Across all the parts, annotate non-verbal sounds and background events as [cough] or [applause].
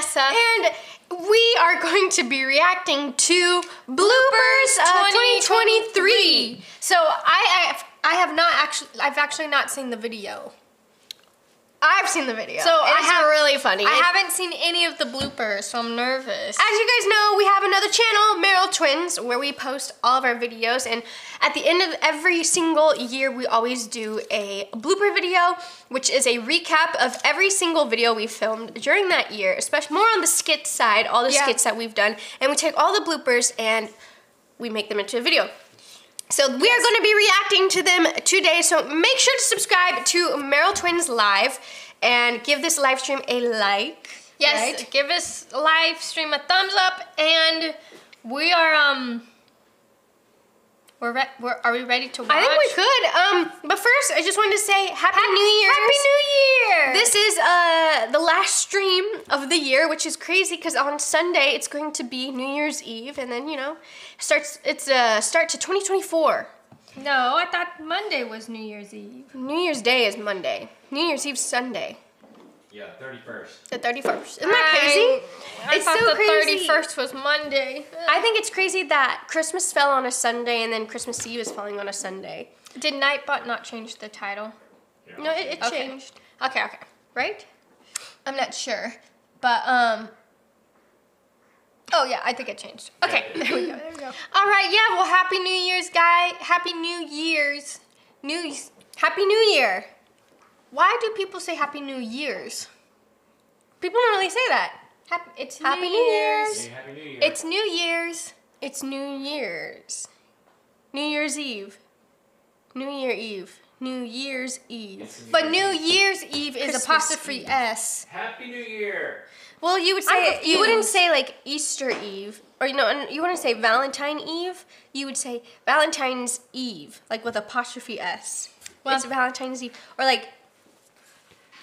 Vanessa. And we are going to be reacting to bloopers uh, 2023. So I, I I have not actually I've actually not seen the video. I've seen the video. So it's really funny. I haven't seen any of the bloopers, so I'm nervous. As you guys know, we have another channel, Merrell Twins, where we post all of our videos. And at the end of every single year, we always do a blooper video, which is a recap of every single video we filmed during that year, especially more on the skit side, all the Yeah. skits that we've done. And we take all the bloopers and we make them into a video. So we are going to be reacting to them today. So make sure to subscribe to Merrell Twins Live and give this live stream a like. Yes, right? give us live stream a thumbs up, and we are um. We're, re- we're are we ready to watch? I think we could. Um, but first, I just wanted to say Happy New Year. Happy New Year! This is uh the last stream of the year, which is crazy because on Sunday it's going to be New Year's Eve, and then you know starts it's uh start to 2024. no, I thought Monday was New Year's Eve. New Year's Day is Monday. New Year's Eve Sunday, Yeah, 31st. the 31st. Isn't that crazy? I It's thought so the crazy. 31st was Monday. I think it's crazy that Christmas fell on a Sunday and then Christmas Eve is falling on a Sunday. Did Nightbot not change the title? Yeah. No, it, it Okay. changed. Okay, okay. Right? I'm not sure, but um. Oh yeah, I think it changed. Okay, Yeah, [laughs] there we go. There we go. All right, yeah. Well, Happy New Year's, guy. Happy New Year's. New Happy New Year. Why do people say Happy New Year's? People don't really say that. Happy, it's Happy New New Year's. Hey, Happy New Year. It's New Year's. It's New Year's. New Year's Eve. New Year Eve. New Year's Eve. It's But New Year's Eve is Christmas apostrophe Eve. S. Happy New Year. Well, you would say you wouldn't say like Easter Eve, or you know, you wouldn't say Valentine Eve. You would say Valentine's Eve, like with apostrophe S. Well- it's Valentine's Eve, or like,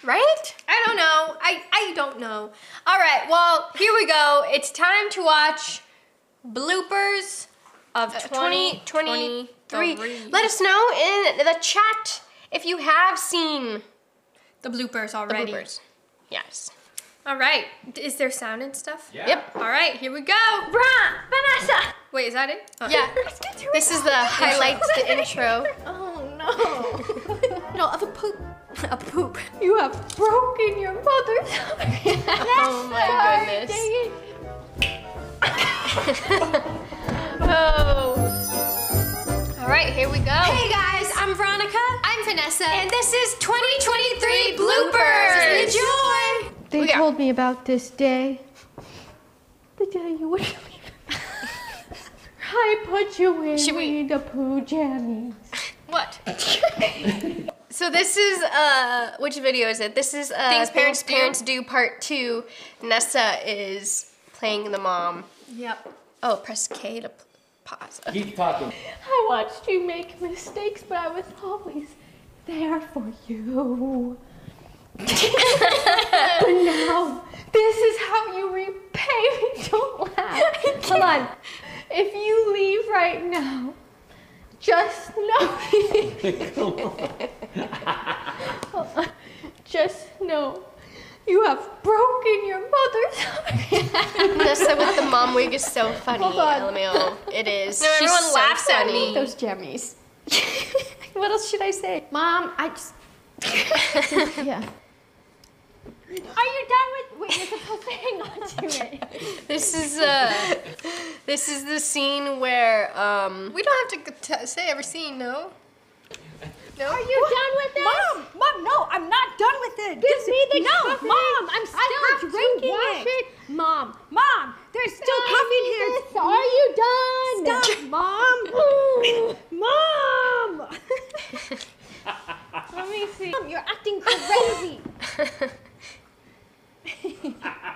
right? I don't know. I, I don't know. All right, well, here we go. It's time to watch bloopers of Uh, 2023. 2023. Let us know in the chat if you have seen the bloopers already. the already. bloopers. Yes. All right. Is there sound and stuff? Yeah. Yep. All right, here we go. Run, Vanessa. Wait, is that it? Oh. Yeah. This is the highlights, the [laughs] intro. Oh, no. [laughs] No, of a poop. A poop. you have broken your mother's heart. [laughs] Oh my goodness. oh. All right, here we go. Hey guys, I'm Veronica. I'm Vanessa. And this is 2023 bloopers. Enjoy. They Yeah. told me about this day. The day you would [laughs] leave. I put you in Should we- Winnie the Pooh jammies. [laughs] what? So this is uh which video is it? This is uh Things Parents Parents Do. Parents Do Part 2. Nessa is playing the mom. Yep. Oh, press K to p- pause. Keep talking. I watched you make mistakes, but I was always there for you. [laughs] but now, this is how you repay me. [laughs] Don't laugh. Hold on. If you leave right now, just know. [laughs] Just know you have broken your mother's heart. Nessa with the mom wig is so funny. Hold on. LMAO. It is. No, She's everyone so laughs at funny. me. Those jammies. what else should I say? Mom, I just. yeah. Are you done with? Wait, you're supposed to [laughs] hang on to it. This is uh this is the scene where um We don't have to t- say every scene, no? No? Are you done with this? Mom, mom, no, I'm not done with it. Give Just- me the no, coffee. mom, I'm still I have drinking to wash it. it. Mom, Mom, there's still coffee in here. Are you done? Stop, [laughs] mom. mom. [laughs] Let me see. Mom, you're acting crazy.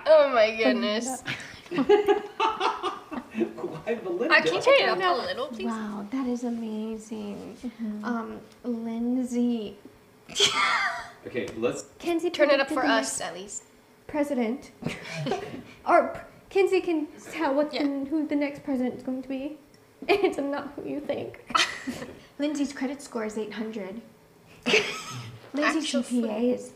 Oh my goodness. Why Belinda? I can you turn it up a little, please? Wow, that is amazing. Um, Lindsay. [laughs] Okay, let's. Kenzie Turn it up for us at least. President. [laughs] [laughs] or p- Kenzie can tell what Yeah. the, who the next president is going to be. It's not who you think. Lindsay's credit score is 800. Lindsay's GPA is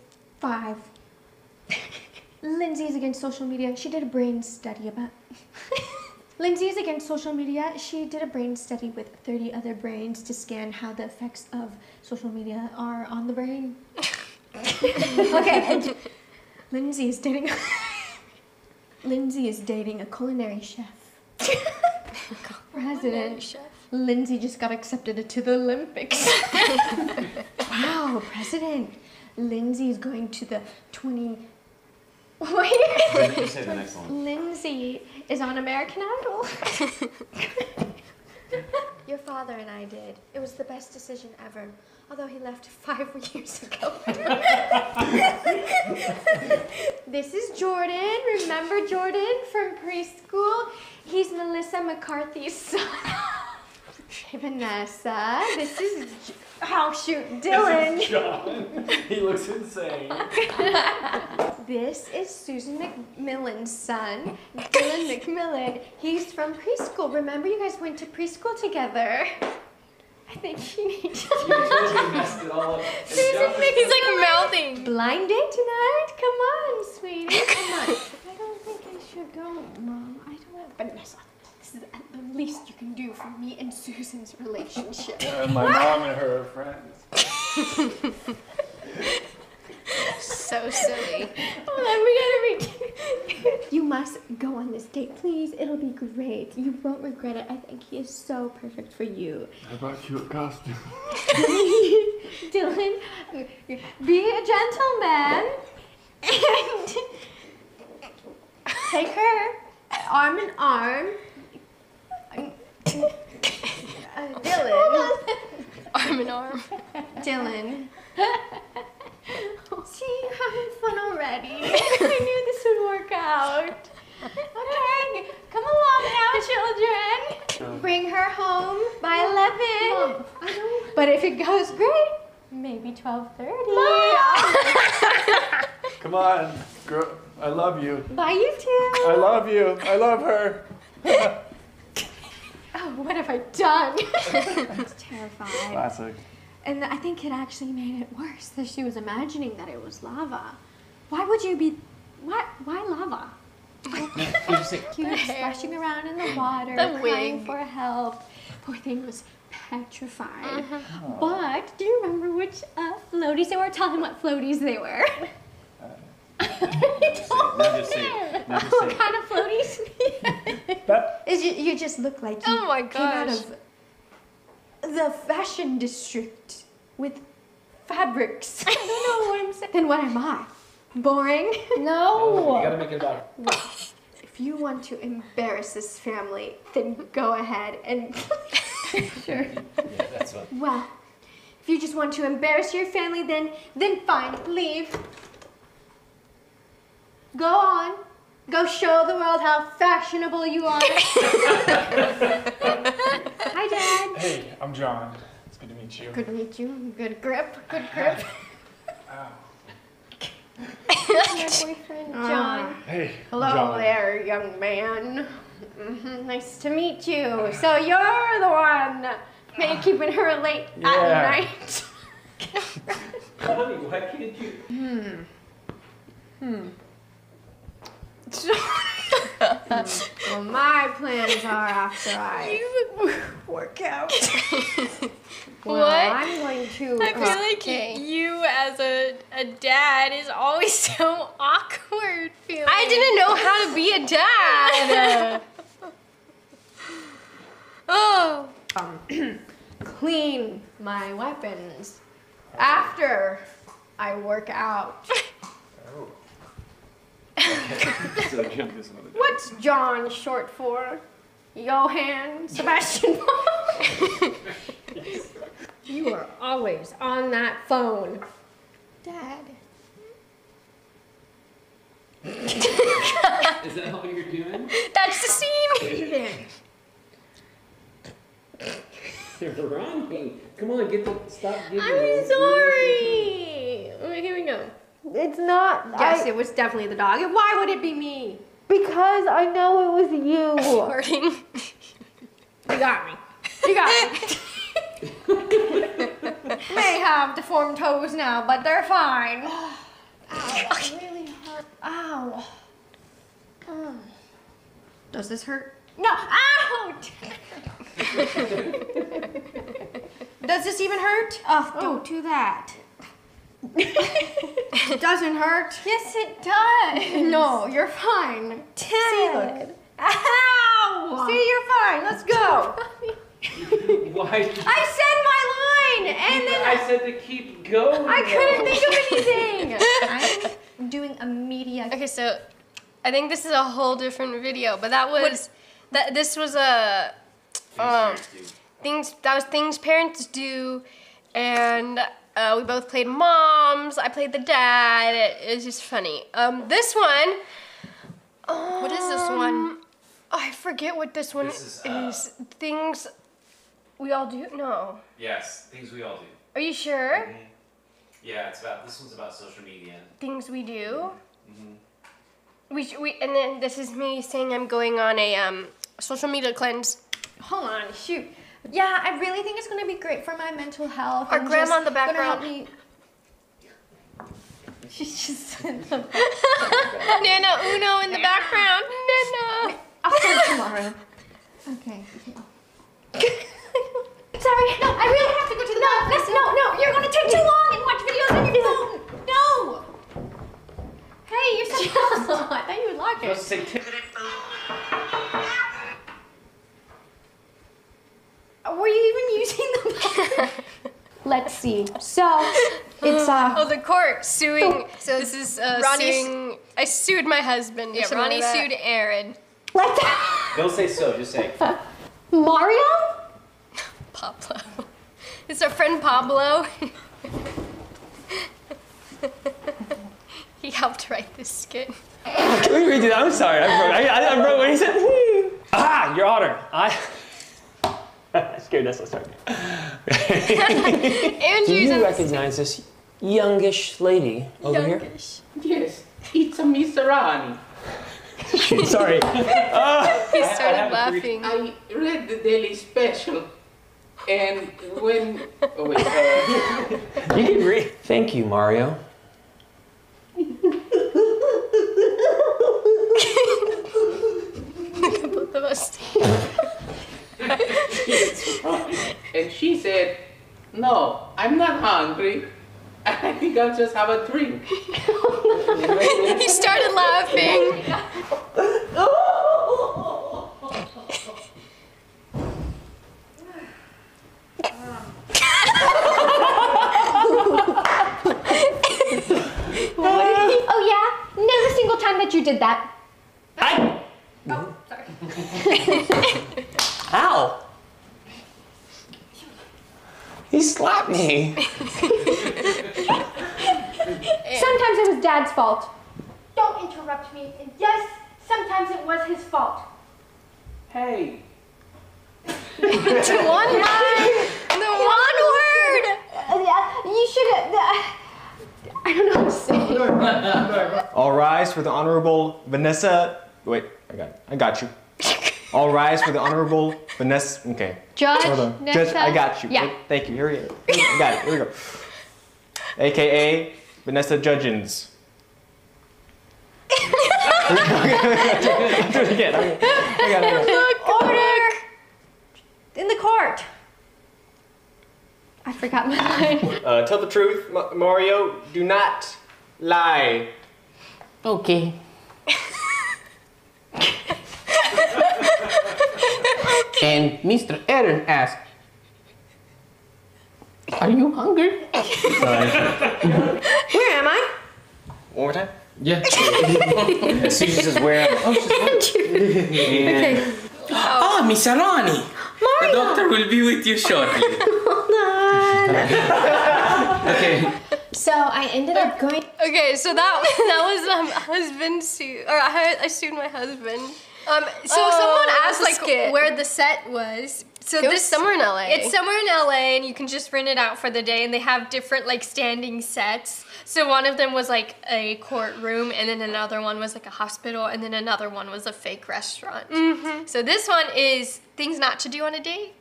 5. Lindsay's against social media. She did a brain study about. [laughs] Lindsay's against social media. She did a brain study with 30 other brains to scan how the effects of social media are on the brain. [laughs] okay. Lindsay is dating. [laughs] Lindsay is dating a culinary chef. President. Lindsay just got accepted to the Olympics. wow, President. Lindsay is going to the 20. Wait. You say the next one. Lindsay is on American Idol. [laughs] Your father and I did. It was the best decision ever. Although he left five years ago. [laughs] this is Jordan. Remember Jordan from preschool? He's Melissa McCarthy's son. Hey, Vanessa. This is. J- Oh, shoot. Dylan. This is John. He looks insane. [laughs] This is Susan McMillan's son, Dylan McMillan. He's from preschool. Remember, you guys went to preschool together. I think you needs to. You totally [laughs] messed it all up. And Susan Jeff- He's like melting. Blind date tonight? Come on, sweetie. Come on. [laughs] I don't think I should go, Mom. I don't. Vanessa, this is the least you can do for me and Susan's relationship. And my mom and her are friends. [laughs] So silly. [laughs] Oh, then we gotta be. you must go on this date, please. It'll be great. You won't regret it. I think he is so perfect for you. I brought you a costume. [laughs] Dylan, be a gentleman and take her arm in arm. Uh, [laughs] Dylan. Arm in arm. Dylan. See, you're having fun already. [laughs] I knew this would work out. Okay, come along now, children. Bring her home by 11. But if it goes great, maybe 12.30. [laughs] Come on, girl. I love you. Bye, you too. I love you. I love her. [laughs] Oh, what have I done? I was terrified. Classic. And I think it actually made it worse that she was imagining that it was lava. Why would you be. Why, why lava? [laughs] Cute, splashing around in the water, The crying wig. for help. Poor thing was petrified. But do you remember which uh, floaties they were? Tell him what floaties they were. [laughs] Now just say it. Now just say what kind of floaties? That Is you, you just look like you Oh my came out gosh. of the fashion district with fabrics. [laughs] I don't know what I'm saying. Then what am I? Boring? Oh, [laughs] you gotta make it about. If you want to embarrass this family, then go ahead and [laughs] sure. Yeah, that's what. Well, if you just want to embarrass your family, then then fine, leave. Go on. Go show the world how fashionable you are. Hi, Dad. Hey, I'm John. It's good to meet you. Good to meet you. Good grip. Good grip. Ow. My [laughs] boyfriend, uh, John. Hey, Hello John. there, young man. Mhm, Nice to meet you. So you're the one maybe [sighs] keeping her late Yeah. at night. [laughs] Honey, why can't you? Hmm. Hmm. [laughs] well, my plans are after I [laughs] [laughs] work out. [laughs] Well, What? I'm going to. I feel uh, like okay. you as a, a dad is always so awkward feeling. I didn't know how to be a dad. Oh. um, [clears throat] clean my weapons after I work out. [laughs] So jump this one. What's John short for? Johann Sebastian [laughs] [laughs] you are always on that phone. Dad. Is that all you're doing? That's the scene. You're running. Come on, get the stop giving. I'm sorry. Okay, here we go. It's not. Yes, I, it was definitely the dog. And Why would it be me? because I know it was you. [laughs] Farting. You got me. You got me. [laughs] May have deformed toes now, but they're fine. [sighs] Ow, really hurt. Ow. Mm. Does this hurt? No. Ow! [laughs] Does this even hurt? Oh, don't do that. [laughs] it doesn't hurt. Yes, it does. No, you're fine. See, look. Ted. Ow! See, you're fine. Let's go. [laughs] Why? I said my line, and then I said to keep going. I couldn't think of anything. [laughs] I'm doing a media. Okay, so I think this is a whole different video, but that was that. This was a um, things that was things parents do, and uh, we both played moms. I played the dad. It, it was just funny. Um, this one. What is this one? um, I forget what this one This is. is, uh, Things we all do. No, Yes, things we all do. are you sure? Yeah, it's about this one's about social media. Things we do. We, sh- we and then this is me saying I'm going on a um, social media cleanse. Hold on, shoot. Yeah, I really think it's gonna be great for my mental health. Our grandma just in the gonna background. me- [laughs] She's just. [laughs] Nana Uno in the background. Nana. I'll see you tomorrow. Okay. [laughs] Sorry, no, I really have to go to the no, listen, no, no, you're gonna take too long and watch videos on your phone. No. Hey, you're such a. I thought you would lock Supposed it. to say tip. Were you even using the? [laughs] Let's see. So it's uh. Oh, the court suing. So this is uh, Ronnie s- suing. I sued my husband. or Yeah, something Ronnie like that. sued Aaron. Let's. Don't say so. Just say. Mario. Pablo. [laughs] It's our friend Pablo. [laughs] he helped write this skit. Can we redo that? I'm sorry. I broke. I, I, I broke what he said. ah, Your Honor. I. I scared us. Sorry. Andrew's Do you recognize this youngish lady over youngish. Yes, it's a Miss Rani. here? [laughs] sorry. [laughs] He started have a laughing. I read the daily special, and when oh wait, uh, [laughs] You can read. Thank you, Mario. Both of us. And she said, "No, I'm not hungry. [laughs] I think I'll just have a drink." [laughs] He started laughing. [laughs] Oh yeah. Never a single time that you did that. I. Oh, sorry. Ow. He slapped me. [laughs] Sometimes it was Dad's fault. Don't interrupt me. And yes, sometimes it was his fault. Hey, The One line. The [laughs] one word. Uh, yeah, you should. Uh, I don't know what to say. it. [laughs] All rise for the Honorable Vanessa. Wait, I got it. I got you. All rise for the Honorable Vanessa. Okay. Judge. Hold on. Judge, I got you. Yeah. Thank you. Here we go. I got it. Here we go. AKA Vanessa Judgens. Do it again. I got it. I got it. Order. In the court. I forgot my line. Uh, tell the truth, Ma- Mario. Do not lie. okay. And Mr. Aaron asked, "Are you hungry?" [laughs] Where am I? One more time. Yeah. as soon as she says where, I'm, oh, she's and Ah, Miss Arani. The doctor will be with you shortly. [laughs] Hold on. [laughs] okay. So I ended up going. Okay, so that that was um husband suit or I, I sued my husband. Um, so Oh, someone asked like skit. where where the set was. So it was this somewhere in LA. It's somewhere in LA, and you can just rent it out for the day. And they have different like standing sets. So one of them was like a courtroom, and then another one was like a hospital, and then another one was a fake restaurant. Mm-hmm. So this one is things not to do on a date,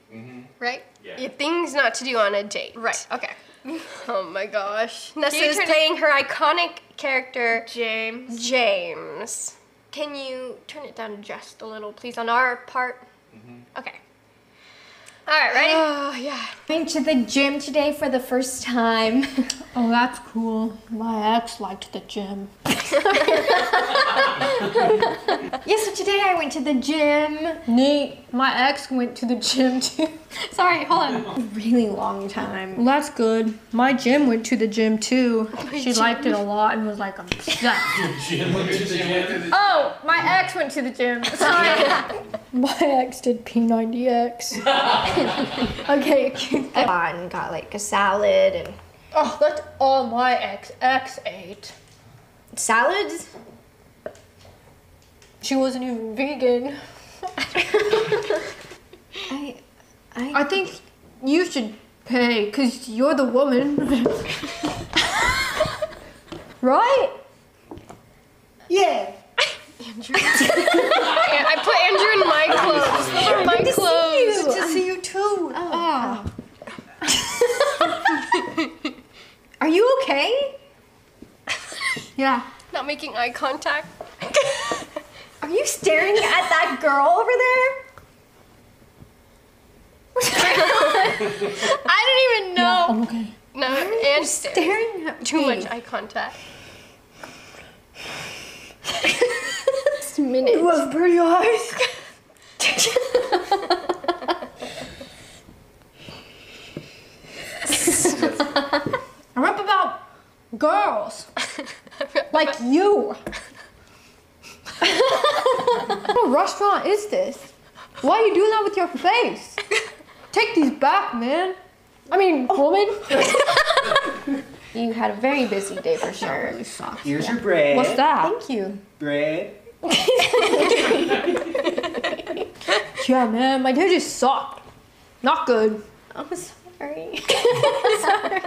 right? Yeah. Yeah, things not to do on a date. Right. Okay. [laughs] Oh my gosh. Nessa Can is playing her iconic character, James. James. Can you turn it down just a little, please, on our part? Mm-hmm. Okay. All right, ready? Oh [sighs] yeah. Went to the gym today for the first time. [laughs] Oh, that's cool. My ex liked the gym. [laughs] [laughs] yeah, so today I went to the gym. Nate, my ex went to the gym too. [laughs] Sorry, hold on. Really long time. Well, that's good. My gym went to the gym too. [laughs] She liked it a lot and was like, I'm [laughs] obsessed. oh, my ex went to the gym. Sorry. my ex did P90X. okay. And got like a salad and Oh, that's all my ex ex ate. salads. She wasn't even vegan. I, I, I think you should pay because you're the woman. [laughs] right? Yeah. Andrew. [laughs] I put Andrew in my clothes. Those are my clothes. Good to see you too. Oh. Ah. [laughs] Are you okay? Yeah. Not making eye contact. Are you staring at that girl over there? I didn't even know. I'm okay. No, and staring. Staring at Too me. much eye contact. This minute. You have pretty eyes. [laughs] I rap about girls. [laughs] like you. [laughs] what restaurant is this? Why are you doing that with your face? Take these back, man. I mean, oh. woman. [laughs] [laughs] You had a very busy day for sure. Here's your bread. What's that? Thank you. Bread. [laughs] Yeah, man, my day just sucked. Not good. I'm sorry. sorry.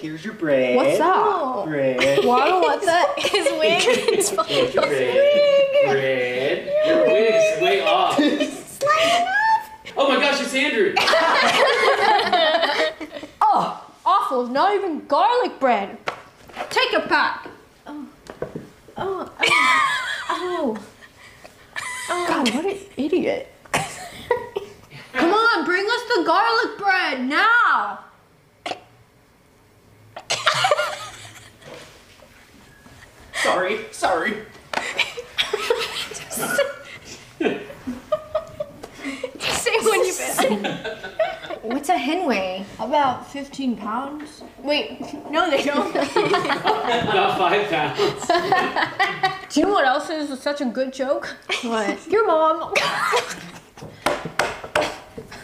Here's your bread. What's that? Bread. Why do I want that? His wig. Here's your bread. Bread. Your wig's way off. Oh my gosh, it's Andrew. [laughs] Oh, awful. Not even garlic bread. Take a pack. Oh, oh, oh. [laughs] oh. God, what an idiot. [laughs] Come on, bring us the garlic bread now. Sorry. Sorry. Say [laughs] when you [laughs] What's a hen weigh? About 15 pounds. Wait, no, they don't. [laughs] About five pounds. Do you know what else is such a good joke? what? Your mom.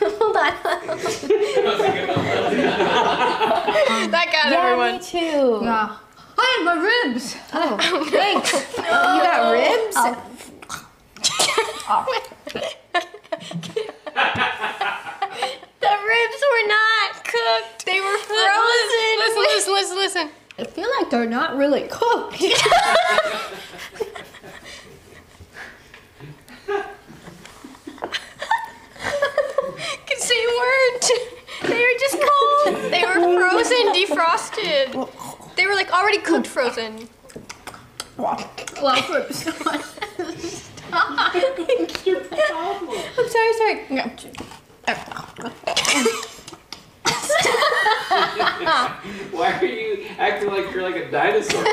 Hold on. That got Yeah, everyone. me too. Yeah. Hey, my ribs. Oh, thanks. You got ribs? The oh. ribs oh. Were not cooked. They were frozen. Listen, listen, listen, listen. I feel like they're not really cooked. [laughs] Can say weren't. They were just cold. They were frozen, defrosted. They were like already cooked frozen. Love ribs. [laughs] I'm sorry, sorry. [laughs] [laughs] Why are you acting like you're like a dinosaur? [laughs] [laughs] I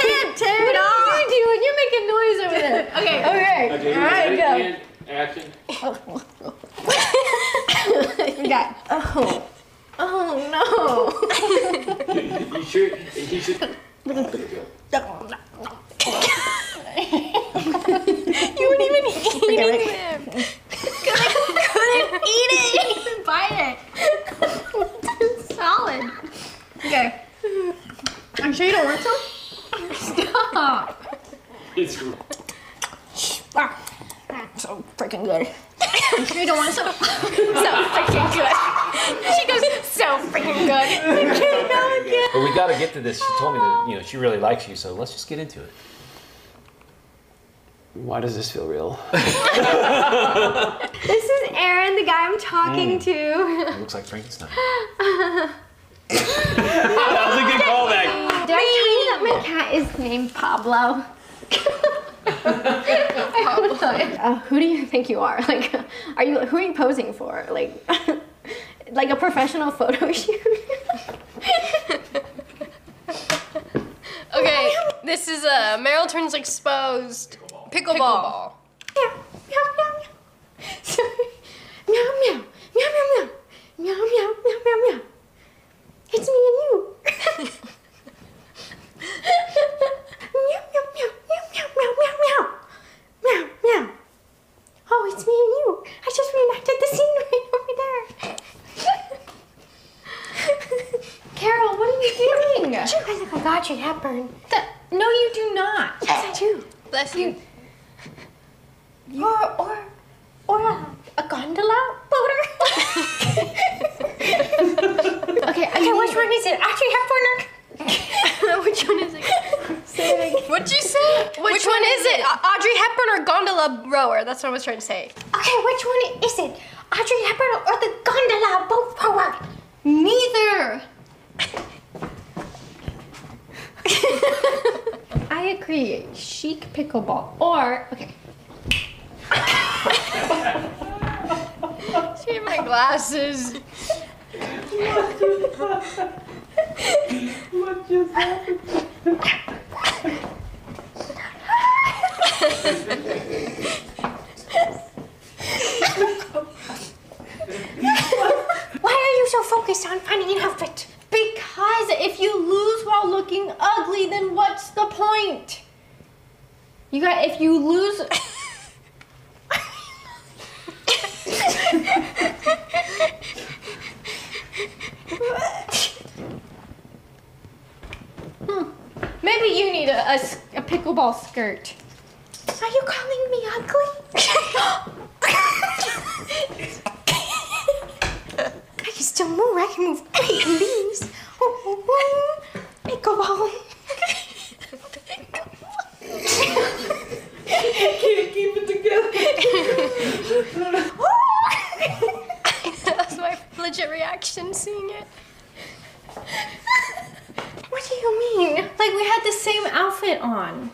can't tear it off. What are you doing? You're making noise over there. Okay. Okay. Okay, All right, go. And action. Okay. Oh. Oh no. You sure? You should. You weren't even eating them. Couldn't eat it. You didn't even bite it. [laughs] Solid. Okay. I'm sure you don't want some? Stop. It's Ah, so freaking good. I'm sure you don't want some? [laughs] So freaking good. She goes, so freaking good. But we got to get to this. She told me that you know she really likes you, so let's just get into it. Why does this feel real? [laughs] This is Aaron, the guy I'm talking to. It looks like Frankenstein. [laughs] That was a good callback. Did I tell you that my cat is named Pablo? [laughs] Uh, who do you think you are? Like, are you who are you posing for? Like, like a professional photo shoot? Okay, this is uh, Merrell Twins exposed pickleball. meow, meow, meow, meow. [laughs] Sorry. Meow, meow, meow, meow, meow, meow, meow, meow, meow, meow. It's me and you. meow, meow, meow, meow, meow, meow, meow, meow, meow, meow. Oh, it's me and you. I just reenacted the scene right [laughs] over there. Carol, what are you doing? I look like Audrey Hepburn. no, you do not. Yes, I do. Bless you. Or or or a, a gondola boater. [laughs] okay, okay, which one is it? Audrey Hepburn or Which one is it? say it again. What'd you say? Which, one, is it? Au- Audrey Hepburn or gondola rower? That's what I was trying to say. Okay, which one is it? Audrey Hepburn or the gondola boat rower? Neither. [laughs] I agree. Chic pickleball or okay. See my glasses. What just happened? Why are you so focused on finding an outfit? Because if you lose while looking ugly, then what's the point? You got if you lose Hmm. Maybe you need a a pickleball skirt. Are you calling me ugly? [laughs] [laughs] I can still move. I can move great in these. Oh, oh, oh. Pickleball. Can't keep it together. that was my legit reaction seeing it. What do you mean? Like we had the same outfit on.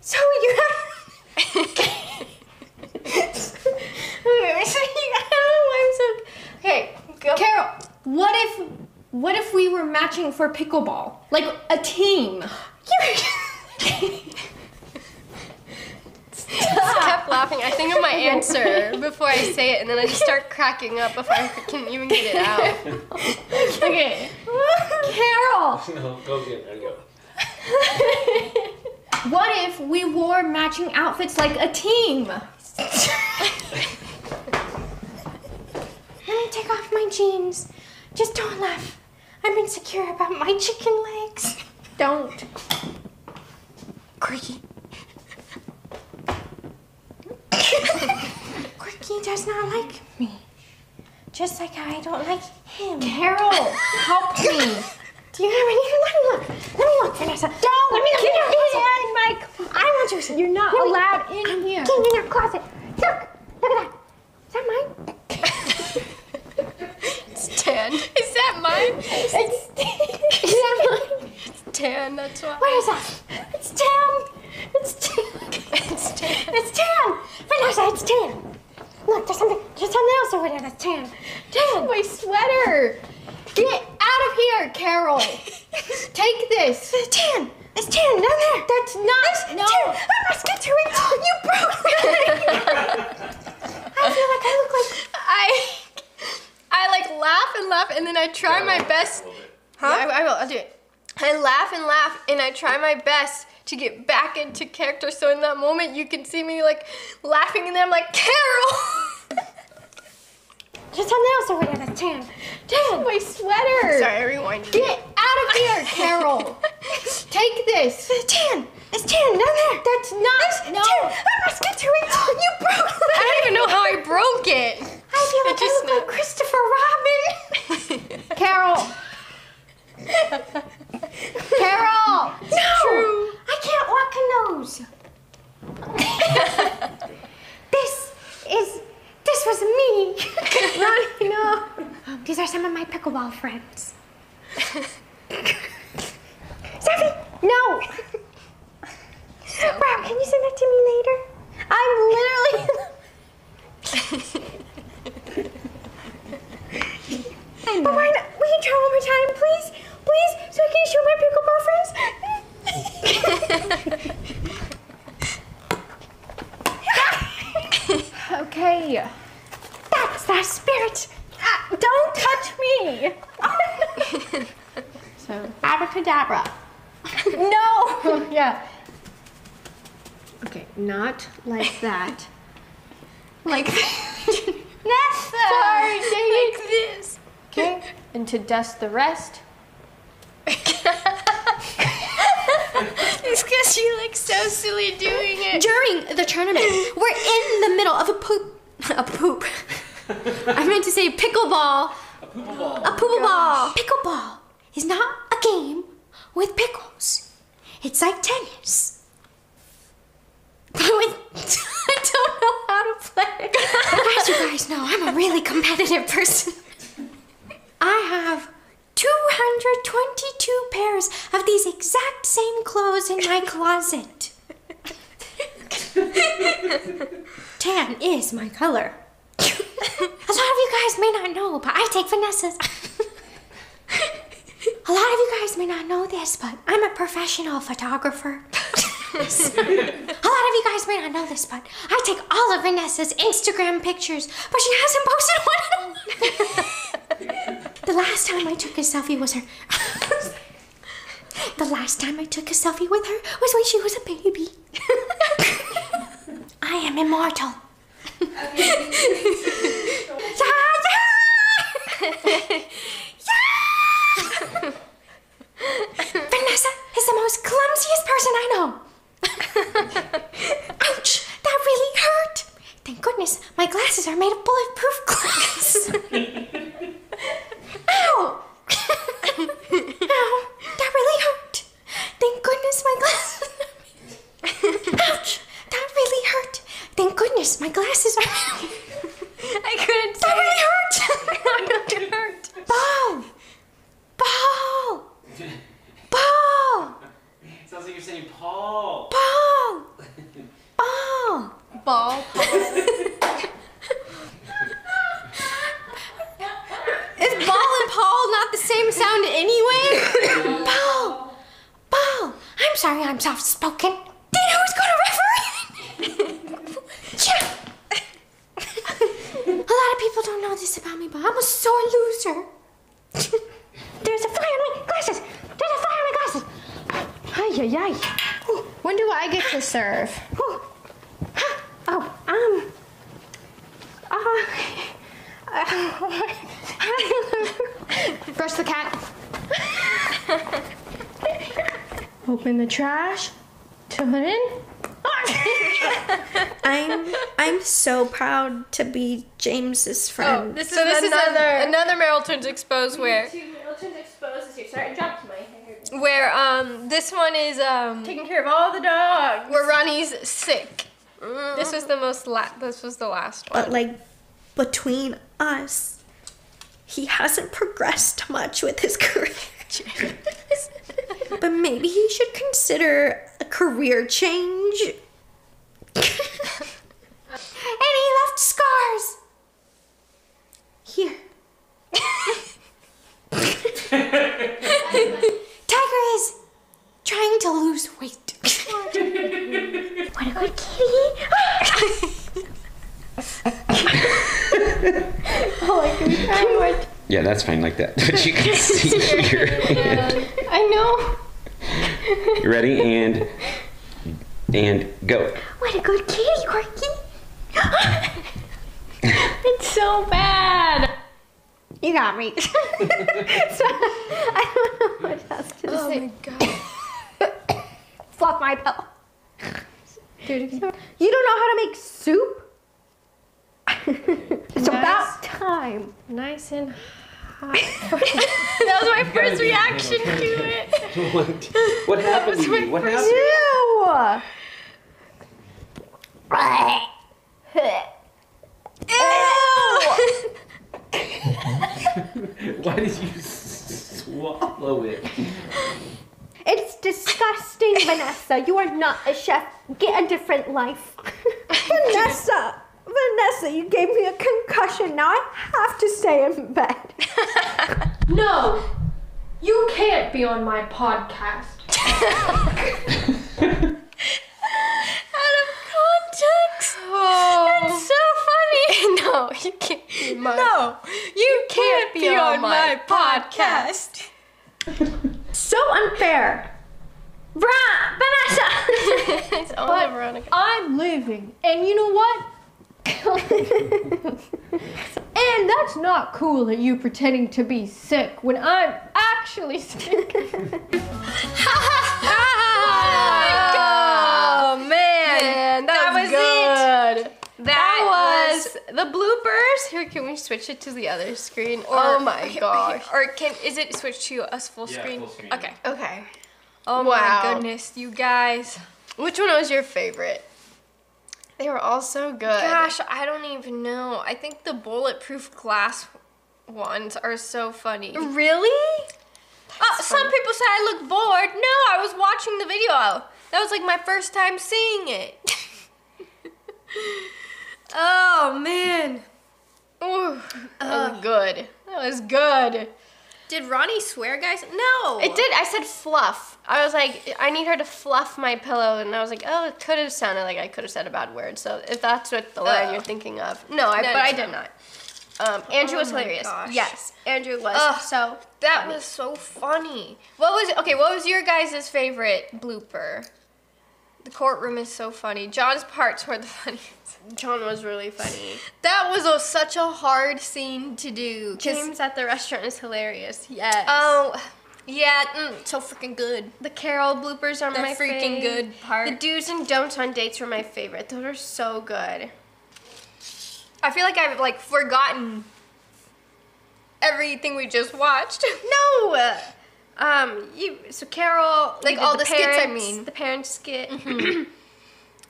So you have. so you, I don't know why I'm so. Okay, go. Carol, what if what if we were matching for pickleball, like a team? I [laughs] kept laughing. I think of my answer before I say it, and then I just start cracking up before I can even get it out. [laughs] okay, [laughs] Carol. No, go get it. Go. What if we wore matching outfits like a team? Let me take off my jeans. Just don't laugh. I'm insecure about my chicken legs. Don't. Quirky. Quirky does not like me. Just like how I don't like him. Carol, help me. Do you have any? Let me look. Let me look, Vanessa. Don't. Let me look. Get your hand, Mike. I want you to. You're not Let me- allowed in here. Get in your closet. Look. Look at that. Is that mine? It's tan. Is that mine? It's, is that mine? Tan, that's why. What is that? It's tan. It's tan. It's tan. It's tan. Vanessa, it's tan. Look, there's something. There's something else over there that's tan. Tan. My sweater. Get out of here, Carol. [laughs] Take this. Tan. It's tan down there. That's not. It's no. tan. I must get to it. [gasps] You broke it. I feel like I look like. [laughs] I I like laugh and laugh and then I try my best. Huh? I, I will. I'll do it. I laugh and laugh and I try my best to get back into character. So in that moment, you can see me like laughing and then I'm like, Carol. There's something else over there that's tan. Tan. My sweater. Sorry, I rewinded. Get out of here, [laughs] Carol. Take this. It's tan. It's tan down there. That's not. no. Tan. I must get to it. [laughs] You broke it. I don't even know how I broke it. I feel like just I look like Christopher Robin. [laughs] Carol. Carol. No. True. I can't walk a nose. this is. This was me. [laughs] No, no. These are some of my pickleball friends. [laughs] Steffi, no! Wow, can you send that to me later? I'm literally. [laughs] but why not? We can try one more time, please? Please? So I can show my pickleball friends? Okay. That's the spirit. Ah, don't touch me. [laughs] so, abracadabra. [laughs] no. yeah. Okay, not like that. Like [laughs] that's Sorry, like this. Okay, and to dust the rest. [laughs] It's because you look so silly doing it. During the tournament, we're in the middle of a poop. A poop. I meant to say pickleball. A poople ball. A poop ball. Oh pickleball is not a game with pickles. It's like tennis. But with, [laughs] I don't know how to play. [laughs] As you guys know, I'm a really competitive person. I have 222 pairs of these exact same clothes in my closet. Tan is my color. A lot of you guys may not know, but I take Vanessa's. A lot of you guys may not know this, but I'm a professional photographer. a lot of you guys may not know this, but I take all of Vanessa's Instagram pictures, but she hasn't posted one. The last time I took a selfie was her. [laughs] the last time I took a selfie with her was when she was a baby. [laughs] I am immortal. [laughs] Vanessa is the most clumsiest person I know. Ouch! That really hurt. Thank goodness my glasses are made of bulletproof glass. [laughs] Ow! Ow! That really hurt. Thank goodness my glasses. [laughs] Ouch! That really hurt. Thank goodness my glasses are. [laughs] I couldn't say That really hurt. I know it hurt. Ball! Ball! Ball! Sounds like you're saying Paul. Ball! Ball! Ball. [laughs] Is ball and Paul not the same sound anyway? [coughs] ball! Ball! I'm sorry I'm soft spoken. Do you who's going to referee? [laughs] yeah! [laughs] A lot of people don't know this about me, but I'm a sore loser. There's a fly on my glasses! There's a fly on my glasses! Ay, ay, ay. When do I get to serve? Oh, um. Uh, [laughs] Brush the cat. Open the trash. Turn it in. [laughs] I'm I'm so proud to be James's Oh, friend. this is So this is another another- another Merrell Twins exposed where exposed here. Sorry, I dropped my hair. where um this one is um Taking care of all the dogs. where Ronnie's sick. This was the most la- this was the last one. but like between us, he hasn't progressed much with his [laughs] career. but maybe he should consider a career change. [laughs] and he left scars. Here. [laughs] Tiger is trying to lose weight. what a good kitty. [laughs] Oh, I can cry more. Yeah, that's fine like that. [laughs] But you can [laughs] see here. I know. You ready? And and go. What a good kitty, Corky. [gasps] It's so bad. You got me. so, I don't know what else to oh say. my god. Fluff my pillow. You don't know how to make soup? [laughs] it's about time. Nice and hot. [laughs] that was my first reaction to it. [laughs] What? What happened to you? What happened? Ew! Ew! Why did you swallow it? It's disgusting, [laughs] Vanessa. You are not a chef. Get a different life. [laughs] Vanessa, Vanessa, you gave me a concussion. Now I have to stay in bed. [laughs] No, you can't be on my podcast. Out of context. Oh. That's so funny. no, you can't. No, you can't, be, on, my, podcast. [laughs] So unfair. Bra, Vanessa. [laughs] it's only Veronica. I'm leaving. And you know what? [laughs] and that's not cool that you pretending to be sick when I'm actually sick. Oh, oh man, that that, was was it. That, That was. was the bloopers. Here, can we switch it to the other screen? Or, oh my [laughs] gosh. Or can is it switched to us full Yeah, screen? full screen. Okay. Okay. Oh Wow. my goodness, you guys. Which one was your favorite? They were all so good. Gosh, I don't even know. I think the bulletproof glass ones are so funny. Really? Uh, some people say I look bored. No, I was watching the video. That was like my first time seeing it. [laughs] oh man. Ooh, that was good. That was good. Did Ronnie swear, guys? No. It did. I said fluff. I was like, I need her to fluff my pillow, and I was like, oh, it could have sounded like I could have said a bad word. So if that's what the line Oh. you're thinking of, no, I, No, but I did no. not. Um, Andrew Oh was hilarious. gosh. Yes, Andrew was Ugh. so. That funny. was so funny. What was okay? What was your guys' favorite blooper? The courtroom is so funny. John's parts were the [laughs] funniest. John was really funny. That was a, such a hard scene to do. James at the restaurant is hilarious. Yes. Oh, yeah, mm, so freaking good. the Carol bloopers are The my freaking good part. The do's and don'ts on dates were my favorite. Those are so good. I feel like I've like forgotten everything we just watched. [laughs] No. Um, you so Carol Like all the skits, I mean. the parents skit. [clears throat]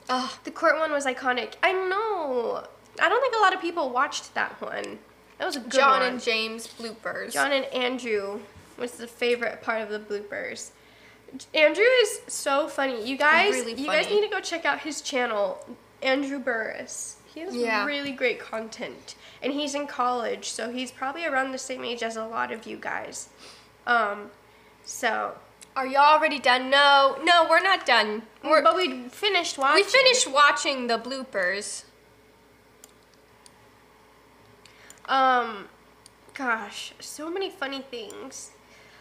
oh, the court one was iconic. I know. I don't think a lot of people watched that one. That was a good John one. and James bloopers. John and Andrew was the favorite part of the bloopers. Andrew is so funny. You guys, Really you guys need to go check out his channel, Andrew Burris. He has Yeah. really great content, and he's in college, so he's probably around the same age as a lot of you guys. Um, so, Are y'all already done? No, no, we're not done. We're, but we finished watching. we finished watching the bloopers. Um, gosh, so many funny things.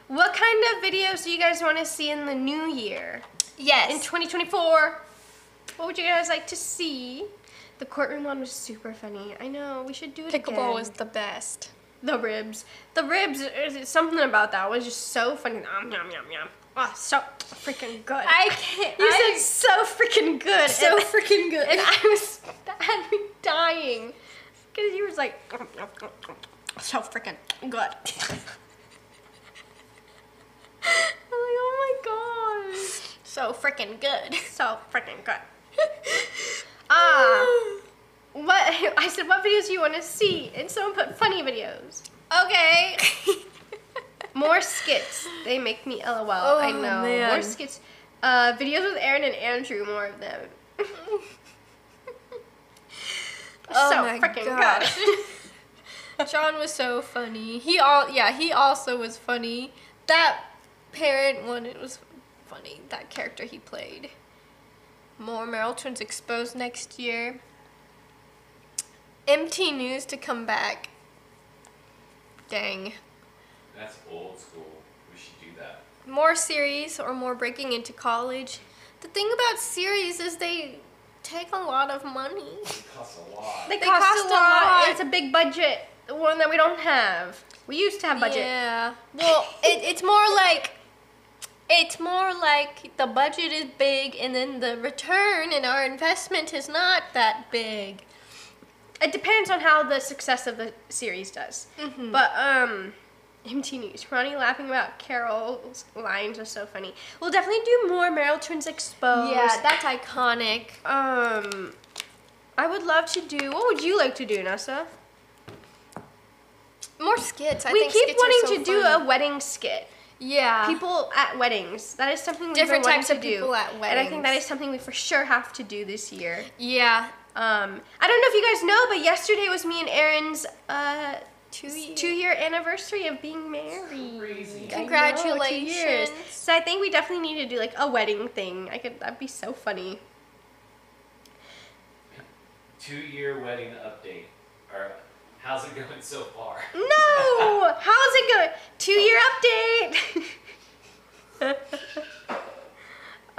What kind of videos do you guys want to see in the new year? Yes. In 2024, what would you guys like to see? The courtroom one was super funny. I know, we should do it again. Pickleball was the best. the ribs. The ribs, uh, something about that was just so funny. Nom, yum, yum, yum. Oh, so freaking good. I can't. you I, said so freaking good. so and, freaking good. and I was, that had me dying. Because you was like, so freaking good. I'm like, oh my gosh. so freaking good. So freaking good. Ah. [sighs] what I said, what videos do you want to see? And someone put funny videos. Okay. [laughs] More skits. They make me LOL. I Oh, know. man. More skits. Uh, videos with Aaron and Andrew. More of them. [laughs] Oh so my freaking gosh. good. [laughs] John was so funny. He all yeah, he also was funny. That parent one it was funny. That character he played. More Merrell Twins exposed next year. MT News to come back. Dang. That's old school. We should do that. More series or more breaking into college. The thing about series is they take a lot of money. It costs a lot. They, They cost, cost a a lot. lot. It's a big budget. The one that we don't have. We used to have budget. Yeah. Well, [laughs] it, it's more like it's more like the budget is big and then the return in our investment is not that big. It depends on how the success of the series does. Mm-hmm. But um, MT News. Ronnie laughing about Carol's lines was so funny. We'll definitely do more Merrell Twins exposed. Yeah, that's iconic. Um, I would love to do. What would you like to do, Nessa? More skits. I we keep are wanting so to do a wedding skit. yeah. People at weddings. That is something we've Different types to of do. people at weddings. And I think that is something we for sure have to do this year. yeah. Um, I don't know if you guys know, but yesterday was me and Aaron's uh, Two years. two year anniversary of being married. Crazy. I know, two Congratulations. years. So I think we definitely need to do like a wedding thing. I could that'd be so funny. Two year wedding update. Or how's it going so far? No! How's it going? Two year update.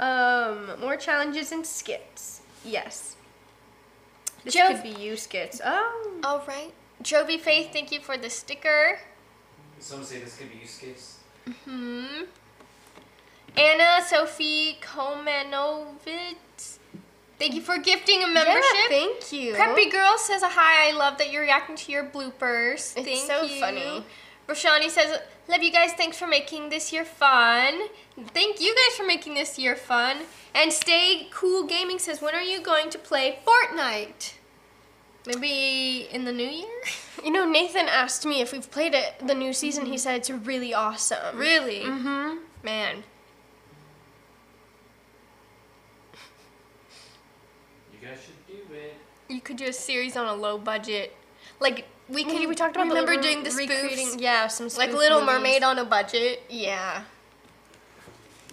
[laughs] um, more challenges and skits. Yes. This Joe- could be you skits. Oh. All right. Jovi Faith, thank you for the sticker. Some say this could be you skits. Hmm. Anna Sophie Komenovitz, thank you for gifting a membership. Yeah, thank you. Preppy Girl says a hi. I love that you're reacting to your bloopers. It's Thank so you. funny. Roshani says, Love you guys. Thanks for making this year fun. Thank you guys for making this year fun. And Stay Cool Gaming says, When are you going to play Fortnite? Maybe in the new year? [laughs] You know, Nathan asked me if we've played it the new season. He said it's really awesome. Really? Mm-hmm. Man. You guys should do it. You could do a series on a low budget. Like, we could. We, we talked about remember the, doing the recreating, spoofs? yeah, some Like Little movies. Mermaid on a budget. Yeah.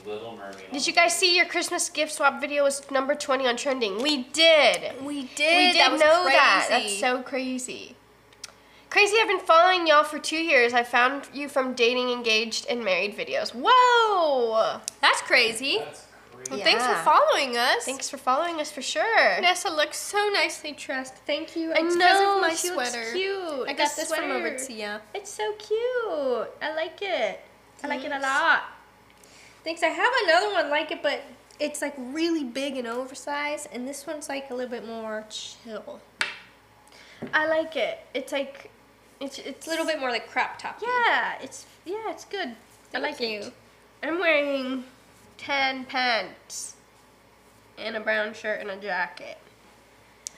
Little Mermaid. Did you guys see your Christmas gift swap video was number 20 on trending? We did. We did. We did. did that was know that. That's so crazy. Crazy, I've been following y'all for two years. I found you from dating, engaged, and married videos. Whoa! That's crazy. That's crazy. Well, thanks for following us. Thanks for following us for sure. Vanessa looks so nicely dressed. Thank you. I It's 'cause know of my she looks sweater. cute. I got this from sweater. Aritzia. It's so cute. I like it. I like it a lot. Thanks. I have another one like it, but it's like really big and oversized, and this one's like a little bit more chill. I like it. It's like, it's it's a little bit more like crop top. Yeah, it's yeah, it's good. I like you. it. I'm wearing tan pants and a brown shirt and a jacket.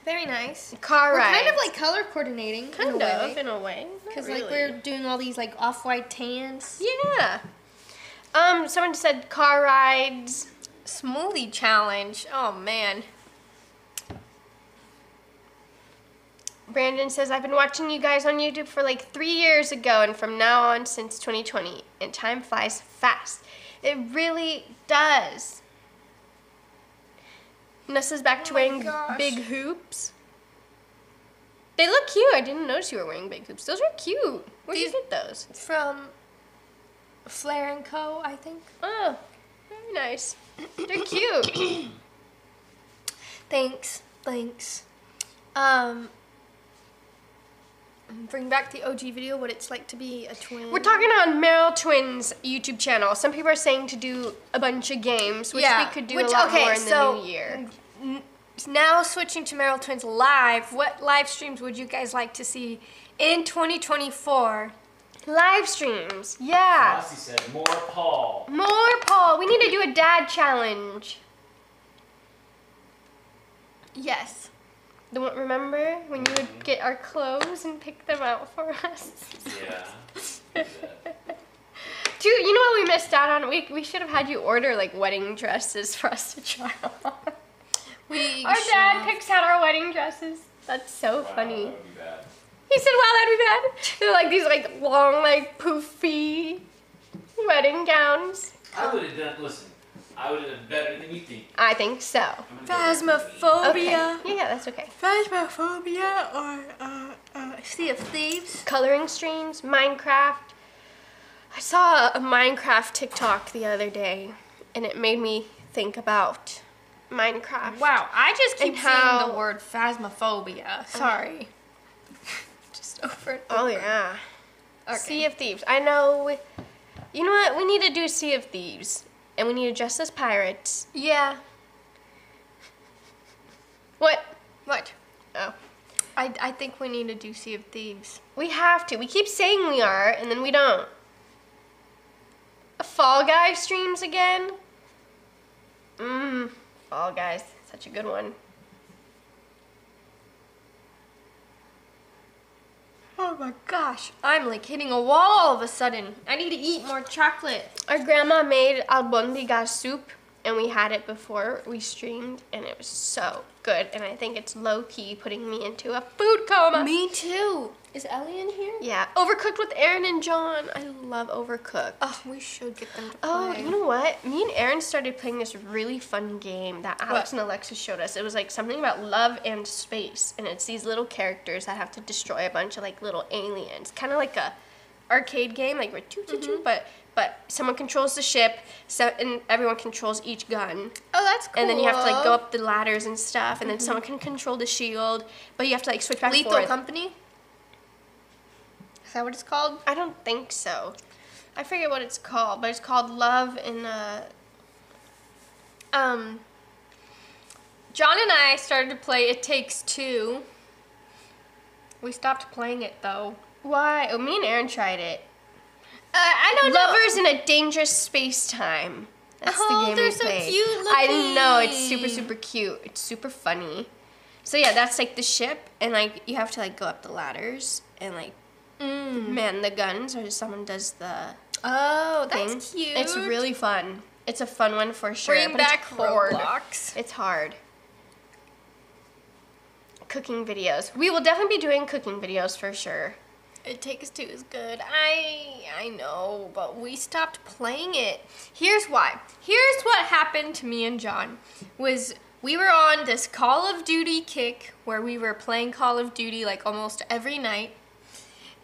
Very nice. Car We're ride. kind of like color coordinating. kind in of way. in a way, Because Not like we're doing all these like off-white tans. yeah. Um, someone said car rides. Smoothie challenge. Oh man. Brandon says I've been watching you guys on YouTube for like three years ago, and from now on since 2020, and time flies fast. It really does. Nessa's back to Oh wearing gosh. big hoops. They look cute. I didn't notice you were wearing big hoops. Those are cute. Where'd you get those? From Flair and Co. I think. Oh, very nice. They're cute. [coughs] Thanks. Thanks. Um. Bring back the OG video. What it's like to be a twin. We're talking on Merrell Twins YouTube channel. Some people are saying to do a bunch of games, which we could do which- a lot okay, more in so, the new year. n- Now switching to Merrell Twins live. What live streams would you guys like to see in 2024? Live streams, yeah. Rossi said more Paul. More Paul. We need to do a dad challenge. Yes. The one, remember when you would get our clothes and pick them out for us? Yeah. Dude, you know what we missed out on? We, we should have had you order like wedding dresses for us to try on. We Our dad should- picks out our wedding dresses. That's so Wow, funny. That would be bad. He said, "Wow, that'd be bad." They're like these like long, like poofy wedding gowns. I would have done. Listen, I would have done better than you think. I think so. I'm gonna go with Okay. Phasmophobia. Yeah, yeah, that's okay. Phasmophobia or uh, uh, Sea of Thieves. Coloring streams, Minecraft. I saw a Minecraft TikTok the other day, and it made me think about Minecraft. Wow, I just keep And saying how- the word phasmophobia. Sorry. Just [laughs] over and Oh yeah. Okay. Sea of Thieves. I know. You know what? We need to do Sea of Thieves, and we need to dress as pirates. Yeah. What? What? Oh. I, I think we need to do Sea of Thieves. We have to. We keep saying we are, and then we don't. A Fall Guy streams again? Mmm. Fall Guys. Such a good one. Oh my gosh, I'm like hitting a wall all of a sudden. I need to eat more chocolate. Our grandma made albondiga soup, and we had it before we streamed, and it was so good. And I think it's low key putting me into a food coma. Me too. Is Ellie in here? Yeah, Overcooked with Aaron and John. I love Overcooked. Oh, we should get them to oh, play. Oh, you know what? Me and Aaron started playing this really fun game that Alex and Alexis showed us. It was like something about love and space, and it's these little characters that have to destroy a bunch of like little aliens, kind of like a arcade game, like we're two two two, but but someone controls the ship, so and everyone controls each gun, Oh, that's cool. and then you have to like go up the ladders and stuff, and then mm-hmm. someone can control the shield, but you have to like switch back Lethal and forth. Company. Is that what it's called? I don't think so. I forget what it's called, but it's called Love in a. Um, John and I started to play It Takes Two. We stopped playing it though. Why? Oh, me and Aaron tried it. Uh, I don't Lovers in a dangerous space time. That's Oh, the game they're we so played. cute I know it's super super cute. It's super funny. So yeah, that's like the ship, and like you have to like go up the ladders and like Mm. man the guns, or someone does the Oh, that's thing. cute. It's really fun. It's a fun one for sure. bring back it's hard. Roblox. It's hard. Cooking videos. We will definitely be doing cooking videos for sure. It Takes Two is good. I I know, but we stopped playing it. Here's why. Here's what happened to me and John. Was we were on this Call of Duty kick where we were playing Call of Duty like almost every night.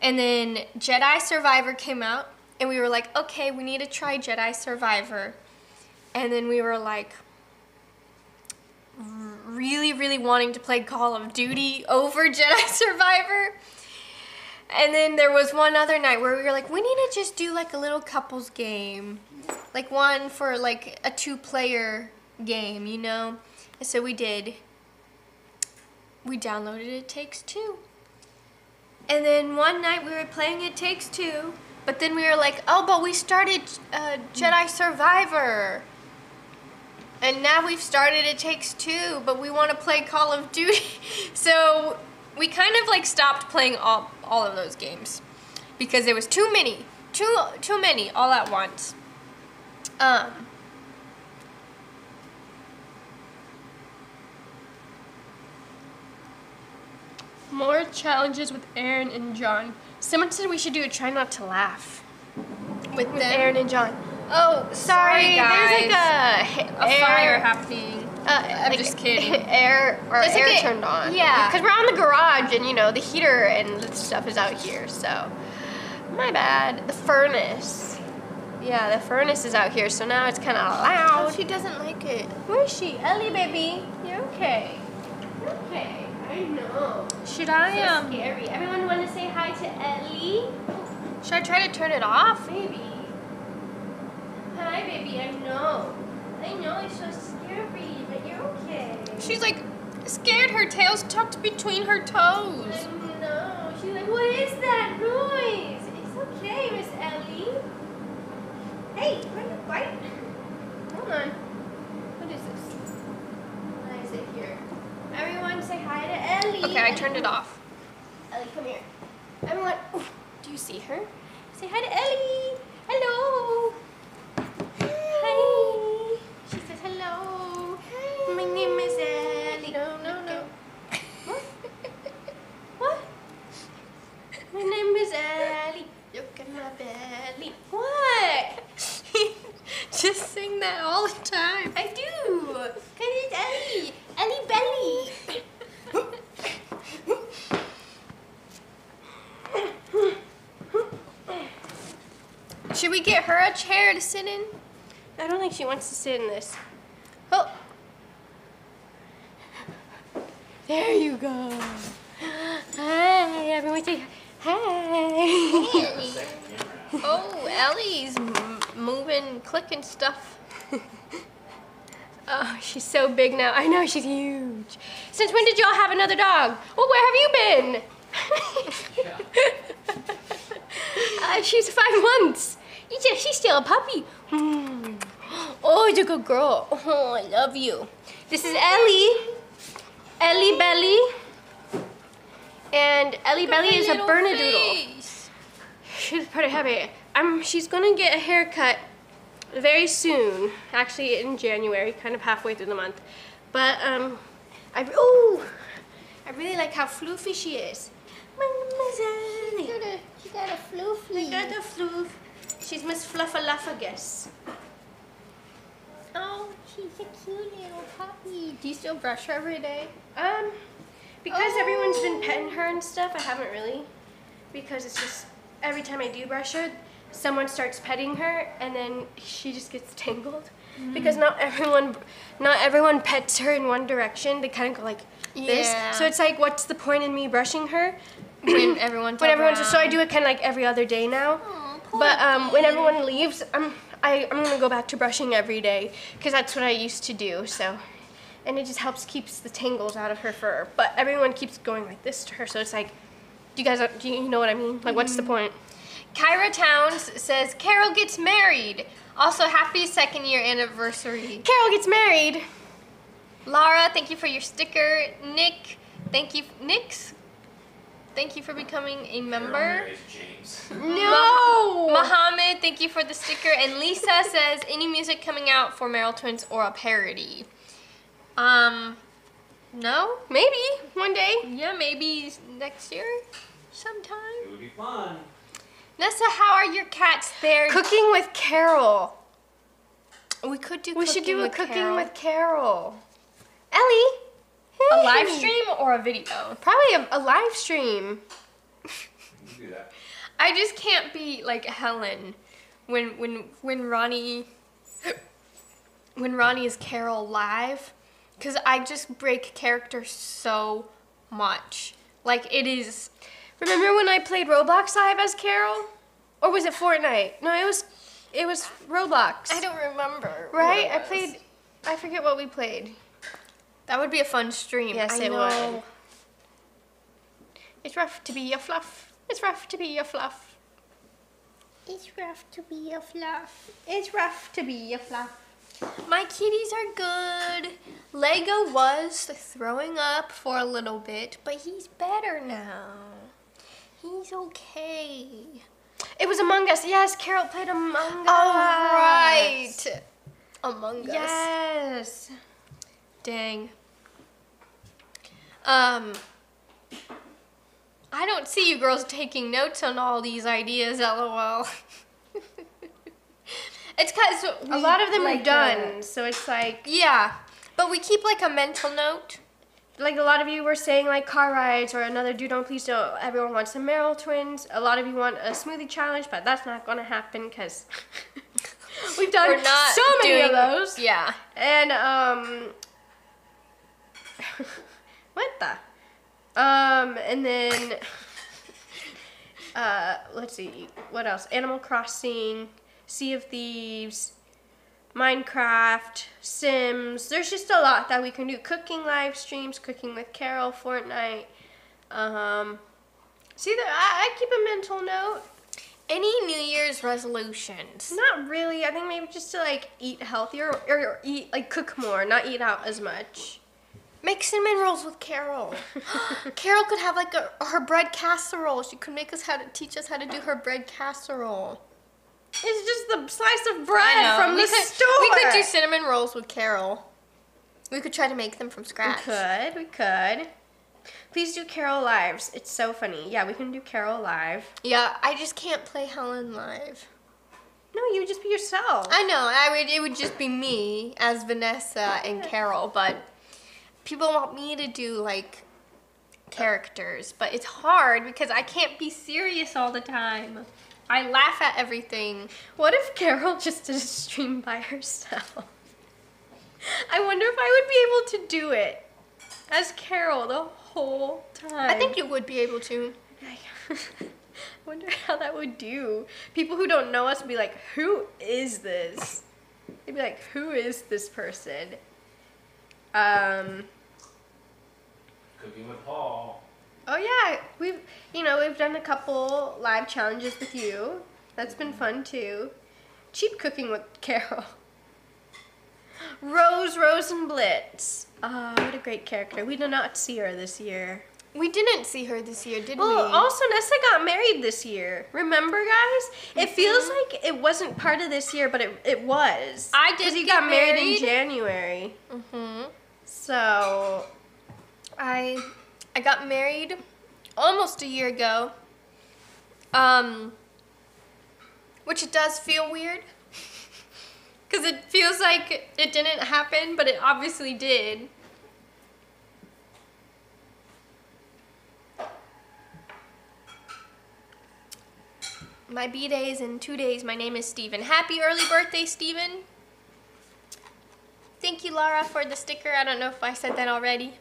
And then Jedi Survivor came out and we were like, "Okay, we need to try Jedi Survivor." And then we were like really really wanting to play Call of Duty over [laughs] Jedi Survivor. And then there was one other night where we were like, we need to just do like a little couples game. Like one for like a two player game, you know? And so we did. We downloaded It Takes Two. And then one night we were playing It Takes Two, but then we were like, oh, but we started uh, Jedi Survivor. And now we've started It Takes Two, but we want to play Call of Duty. [laughs] so we kind of like stopped playing all, all of those games because there was too many, too too many all at once. Um. More challenges with Aaron and John. Someone said we should do a try not to laugh with, with. Aaron and John. Oh, sorry, Sorry, guys. there's like a, a air, fire happening. Uh, I'm just kidding. [laughs] Air or There's air like a- turned on. yeah. Because we're on the garage and you know the heater and the stuff is out here. So my bad. The furnace. Yeah, the furnace is out here. So now it's kind of Oh, loud. she doesn't like it. Where is she? Ellie, baby. You're okay. You're okay. I know. Should I So um? scary. Everyone want to say hi to Ellie? Should I try to turn it off? Baby. Hi, baby. I know. I know it's so scary, but you're okay. She's like scared. Her tail's tucked between her toes. I know. She's like, what is that noise? It's okay, Miss Ellie. Hey, why? Hold on. What is this? What is it here? Everyone say hi to Ellie. Okay, I turned it off. Ellie, come here. Everyone, ooh, do you see her? Say hi to Ellie. Hello. Hi. She says hello. Hi. My name is Ellie. No, no, no. What? what? My name is Ellie. Look at my belly. What? [laughs] Just sing that all the time. I do. Cause it's Ellie. Ellie belly. Should we get her a chair to sit in? I don't think she wants to sit in this. Oh, There you go. Hi, everyone say hi. oh, Ellie's m- moving, clicking stuff. Oh, she's so big now. I know she's huge. Since when did y'all have another dog? Well, where have you been? [laughs] uh, she's five months. She's She's still a puppy. Hmm. Oh, you're a good girl. Oh, I love you. This is Ellie. Ellie Belly. And Ellie Belly is a Bernedoodle. She's pretty happy. I'm, she's gonna get a haircut very soon. Actually, in January, kind of halfway through the month. But um, I oh, I really like how floofy she is. She got a, she got a floofy. Got the floof. She's Miss Fluffaluffagus. Oh, she's a cute little puppy. Do you still brush her every day? Um, because everyone's been petting her and stuff, I haven't really. Because it's just every time I do brush her, someone starts petting her, and then she just gets [laughs] tangled. Because not everyone, not everyone pets her in one direction. They kind of go like this. Yeah. So it's like, what's the point in me brushing her? when everyone's [clears throat] When everyone's around. so I do it kind of like every other day now. Aw, poor But um, when everyone leaves, I'm I, I'm gonna go back to brushing every day because that's what I used to do. So, and it just helps keeps the tangles out of her fur. But everyone keeps going like this to her, so it's like, do you guys do you know what I mean? Like, what's the point? Kyra Towns says Carol gets married. Also, happy second year anniversary. Carol gets married. Lara, thank you for your sticker. Nick, thank you. Nick's, thank you for becoming a member. James. No. Mohammed, thank you for the sticker. And Lisa [laughs] says, any music coming out for Merrell Twins or a parody? Um, no? Maybe one day. Yeah, maybe next year sometime. It would be fun. Nessa, how are your cats there? Cooking with Carol. we could do We should do a cooking Carol. with Carol. Ellie. a live stream or a video. Probably a, a live stream. You do that. I just can't be like Helen when when when Ronnie when Ronnie is Carol live cuz I just break character so much. Like it is Remember when I played Roblox live as Carol? Or was it Fortnite? No, it was it was Roblox. I don't remember. right? I played I forget what we played. That would be a fun stream. Yes, I it know. would. It's rough to be a fluff. It's rough to be a fluff. It's rough to be a fluff. It's rough to be a fluff. My kitties are good. Lego was throwing up for a little bit, but he's better now. He's okay. It was Among Us. Yes, Carol played Among Us. All right. Among Us. Yes. Dang. Um, I don't see you girls taking notes on all these ideas, lol. [laughs] it's because A lot of them are done, so it's like yeah, but we keep like a mental note. Like a lot of you were saying like car rides or another do don't please don't everyone wants the Merrell twins. A lot of you want a smoothie challenge but that's not gonna happen because [laughs] we've done so many doing of those. Yeah. and um [laughs] what the? Um and then [laughs] uh let's see what else? Animal crossing sea of thieves Minecraft, Sims. There's just a lot that we can do. Cooking live streams, cooking with Carol, Fortnite. Um, see that I, I keep a mental note. Any New Year's resolutions? Not really. I think maybe just to like eat healthier or, or eat like cook more, not eat out as much. Make cinnamon rolls with Carol. [laughs] Carol could have like a, her bread casserole. She could make us how to teach us how to do her bread casserole. It's just the slice of bread from we the could, store. We could do cinnamon rolls with Carol. We could try to make them from scratch. We could. We could. Please do Carol lives. It's so funny. Yeah, we can do Carol live. Yeah, I just can't play Helen live. No, you would just be yourself. I know. I would. It would just be me as Vanessa and [laughs] Carol, but people want me to do like characters, but it's hard because I can't be serious all the time. I laugh at everything. What if Carol just did a stream by herself? I wonder if I would be able to do it as Carol the whole time. I think you would be able to. [laughs] I wonder how that would do. People who don't know us would be like, "Who is this?" They'd be like, "Who is this person?" Um. Cooking with Paul. Oh yeah, we've you know we've done a couple live challenges with you. That's been fun too. Cheap cooking with Carol. [gasps] Rose Rosenblitz. Ah, what a great character. We did not see her this year. We didn't see her this year, did Well, we? Well, also Nessa got married this year. Remember, guys? It feels like it wasn't part of this year, but it, it was. I did Because you got married, in married. January. hmm So, I I got married almost a year ago. Um which it does feel weird. [laughs] Cuz it feels like it didn't happen, but it obviously did. My B day is in 2 days. My name is Steven. Happy early birthday, Steven. Thank you, Laura, for the sticker. I don't know if I said that already.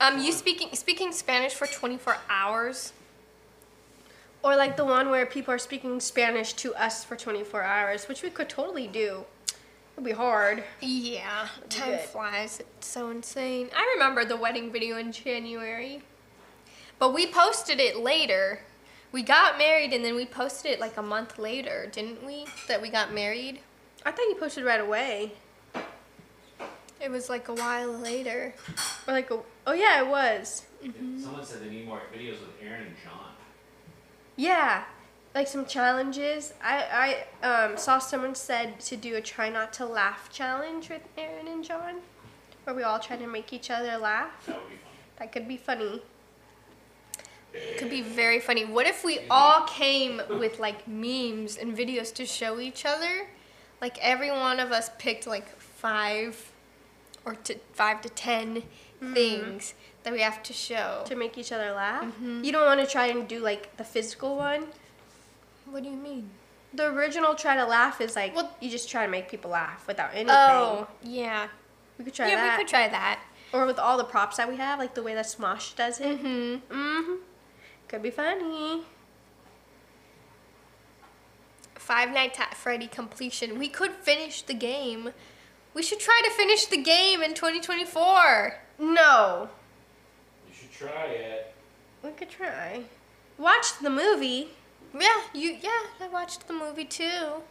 Um, you speaking speaking Spanish for 24 hours? or like the one where people are speaking Spanish to us for 24 hours, which we could totally do. It'd be hard. Yeah, time Good. flies. It's so insane. I remember the wedding video in January. But we posted it later. We got married and then we posted it like a month later, didn't we? That we got married. I thought you posted right away. It was like a while later. Or like, a, oh yeah, it was. Someone said they need more videos with Aaron and John. Yeah, like some challenges. I I um, saw someone said to do a try not to laugh challenge with Aaron and John, where we all try to make each other laugh. That would be fun. That could be funny. Could be very funny. What if we all came with like memes and videos to show each other? Like every one of us picked like five or to five to 10 things that we have to show. To make each other laugh. You don't want to try and do like the physical one. What do you mean? The original try to laugh is like Well- you just try to make people laugh without anything. Oh, yeah. we could try yeah, that. Yeah, we could try that. or with all the props that we have, like the way that Smosh does it. Mm-hmm. Mm-hmm. Could be funny. Five Nights at Freddy completion. We could finish the game. We should try to finish the game in 2024. No. You should try it. We could try. Watch the movie. Yeah, you. Yeah, I watched the movie too.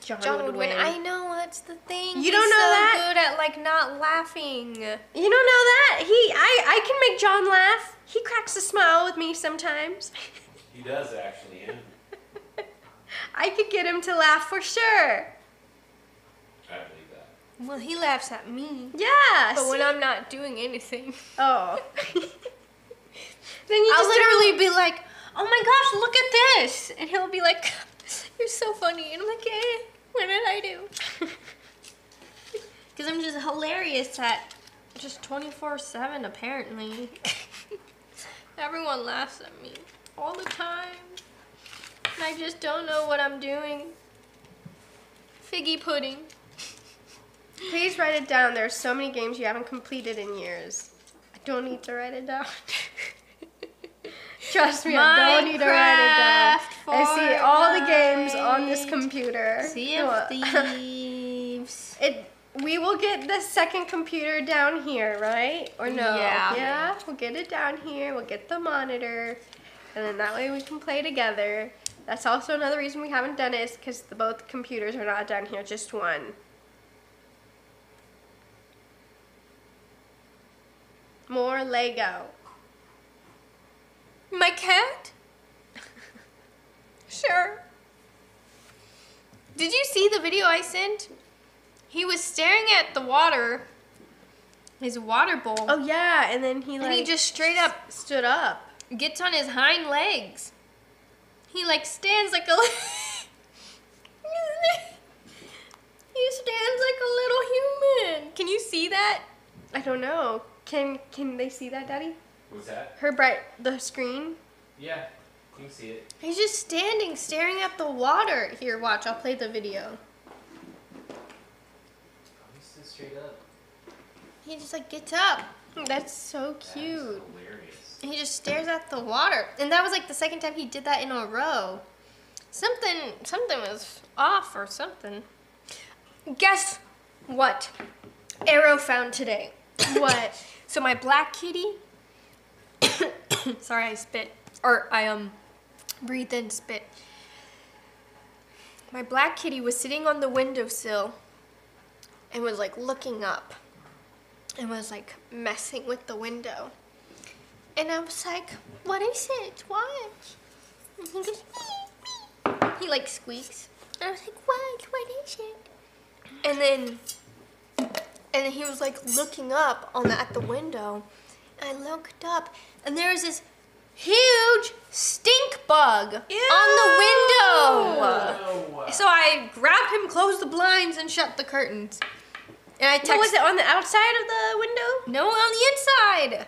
John, John would, would win. win. I know that's the thing. You He's don't know so that? good at like not laughing. You don't know that? He I I can make John laugh. He cracks a smile with me sometimes. He does actually, yeah. [laughs] I could get him to laugh for sure. I believe that. Well, he laughs at me, Yeah. but when? I'm not doing anything, Oh. [laughs] then you I'll just literally be like, "Oh my gosh, look at this," and he'll be like, [laughs] "You're so funny," and I'm like, "Eh, what did I do?" [laughs] Because I'm just hilarious at just 24/7 apparently. Everyone laughs at me all the time. And I just don't know what I'm doing. Figgy pudding. Please write it down. There are so many games you haven't completed in years. I don't need to write it down. [laughs] Trust me, I don't need to write it down. I see all the games on this computer. Sea No, of [laughs] Thieves. It. We will get the second computer down here, right? Or no? Yeah. Yeah. We'll get it down here. We'll get the monitor, and then that way we can play together. That's also another reason we haven't done it is because the both computers are not down here, just one. More Lego. My cat? [laughs] sure. Did you see the video I sent? He was staring at the water, his water bowl, Oh yeah, and then he like and he just straight up stood up. gets on his hind legs. He like stands like a. [laughs] he stands like a little human. Can you see that? I don't know. Can can they see that, Daddy? What's that? Her bright the screen. Yeah, can you can see it. He's just standing, staring at the water. Here, watch. I'll play the video. He stood straight up. He just like gets up. That's so That cute. hilarious. He just stares at the water. And that was like the second time he did that in a row. Something something was off or something. Guess what? Arrow found today. [laughs] What? So my black kitty [coughs] Sorry, I spit or I um breathed in spit. My black kitty was sitting on the windowsill and was like looking up. and was like messing with the window. And I was like, what is it? What? And he goes, [laughs] "Meep, meep." he like squeaks. And I was like, what? What is it? And then, and he was like looking up on the, at the window. And I looked up, and there was this huge stink bug on the window. So I grabbed him, closed the blinds, and shut the curtains. And I texted. What was it on the outside of the window? No, on the inside.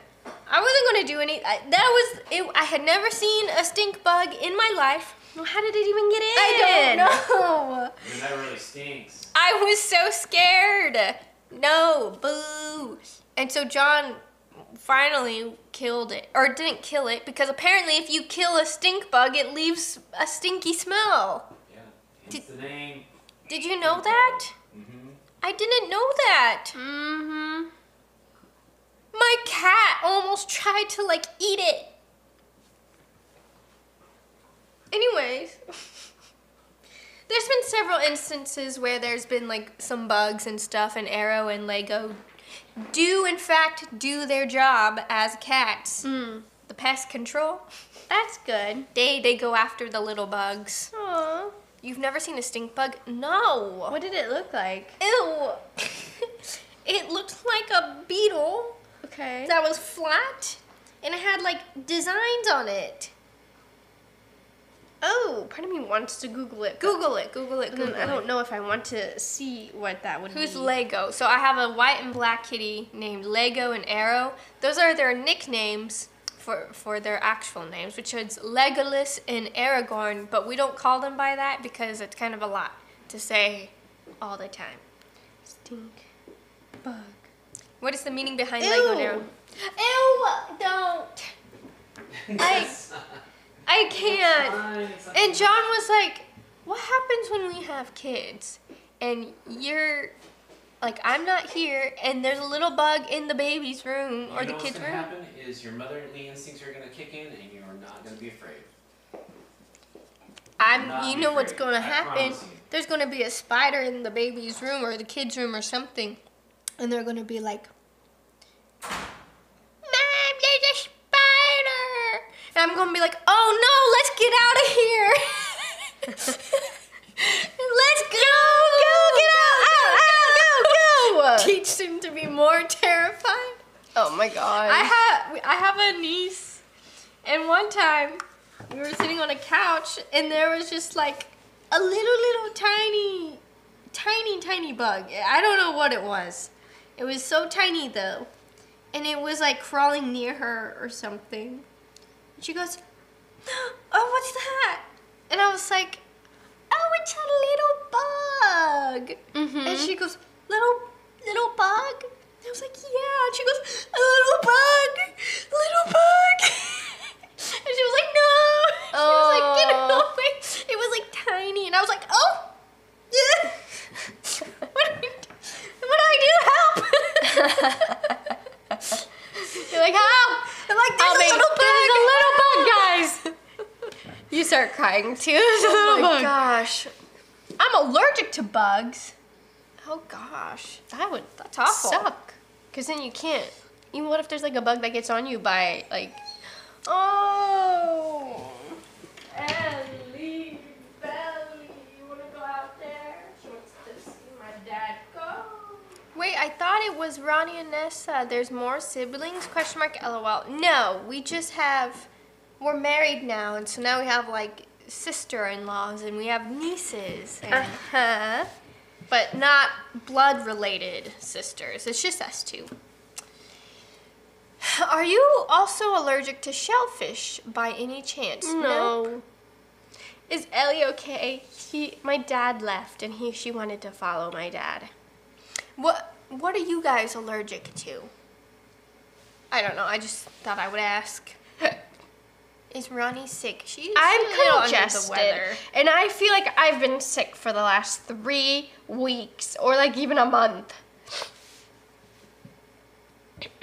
I wasn't gonna do any. I, that was. It, I had never seen a stink bug in my life. Well, how did it even get in? I don't know. And that really stinks. I was so scared. No, boo. And so John finally killed it, or didn't kill it, because apparently if you kill a stink bug, it leaves a stinky smell. Yeah. Hence the name. Did you know that? Mm-hmm. I didn't know that. Mm-hmm. My cat almost tried to like eat it. Anyways, there's been several instances where there's been like some bugs and stuff, and Arrow and Lego do in fact do their job as cats. Mm. The pest control. That's good. They they go after the little bugs. Aw. You've never seen a stink bug? No. What did it look like? Ew. [laughs] it looked like a beetle. Okay. that was flat and it had like designs on it. Oh, part of me wants to Google it. Google it, Google it, then Google I don't know if I want to see what that would Who's be. Lego? So I have a white and black kitty named Lego and Arrow. Those are their nicknames for for their actual names, which is Legolas and Aragorn, but we don't call them by that because it's kind of a lot to say all the time. Stink bug. What is the meaning behind Lego and Arrow? Ew! Don't. [laughs] I I can't. And John was like, "What happens when we have kids and you're like I'm not here and there's a little bug in the baby's room or you the know kid's what's gonna room?" happen is your motherly instincts are gonna kick in and you are not gonna be afraid. I'm Not you be know what's going to I happen. you. There's going to be a spider in the baby's room or the kid's room or something. And they're going to be like, "Mom, there's a spider." And I'm going to be like, "Oh no, let's get out of here." [laughs] let's go. Go, get out. Out, out, go, go. [laughs] Teach them to be more terrified. Oh my god. I have I have a niece, and one time we were sitting on a couch, and there was just like a little little tiny, tiny tiny bug. I don't know what it was. It was so tiny though, and it was like crawling near her or something. And she goes, "Oh, what's that?" And I was like, "Oh, it's a little bug." Mhm. And she goes, "Little little bug?" And I was like, "Yeah." And she goes, "A little bug, little bug." [laughs] and she was like, "No." [laughs] She was like, "Get Oh. away!" It was like tiny, and I was like, "Oh, yeah." [laughs] what do I do? What do I do? Help! You're like, help! I'm like, there's I'll a make- little bug. there's a little bug, guys. You start crying too. Oh [laughs] my bug. gosh. I'm allergic to bugs. Oh gosh. That would That's awful. suck. Cause then you can't. Even what if there's like a bug that gets on you by like, oh. Ellie, Belly, you wanna go out there? She wants to see my dad go. Wait, I thought it was Ronnie and Nessa. There's more siblings? Question mark LOL. No, we just have we're married now and so now we have like sister-in-laws and we have nieces and Uh-huh. but not blood related sisters. It's just us two. Are you also allergic to shellfish by any chance? No. Is Ellie okay? He, my dad left, and he, she wanted to follow my dad. What What are you guys allergic to? I don't know. I just thought I would ask. Is Ronnie sick? She's I'm a little under the congested, and I feel like I've been sick for the last three weeks, or like even a month.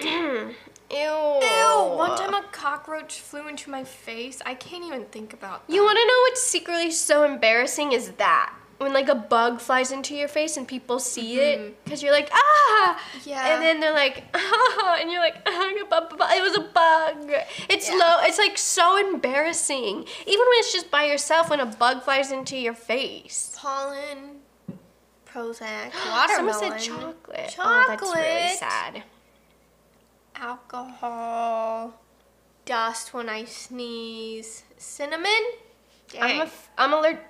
[clears throat] Ew. Ew! One time a cockroach flew into my face. I can't even think about that. You want to know what's secretly so embarrassing is that when like a bug flies into your face and people see it because you're like ah! Yeah. and then they're like [laughs] ah! And you're like ah, it was a bug. It's low it's like so embarrassing. Even when it's just by yourself when a bug flies into your face. Pollen, Prozac, [gasps] someone watermelon, said chocolate. Oh that's really sad. Alcohol, dust when I sneeze, cinnamon. I'm, a f- I'm allergic.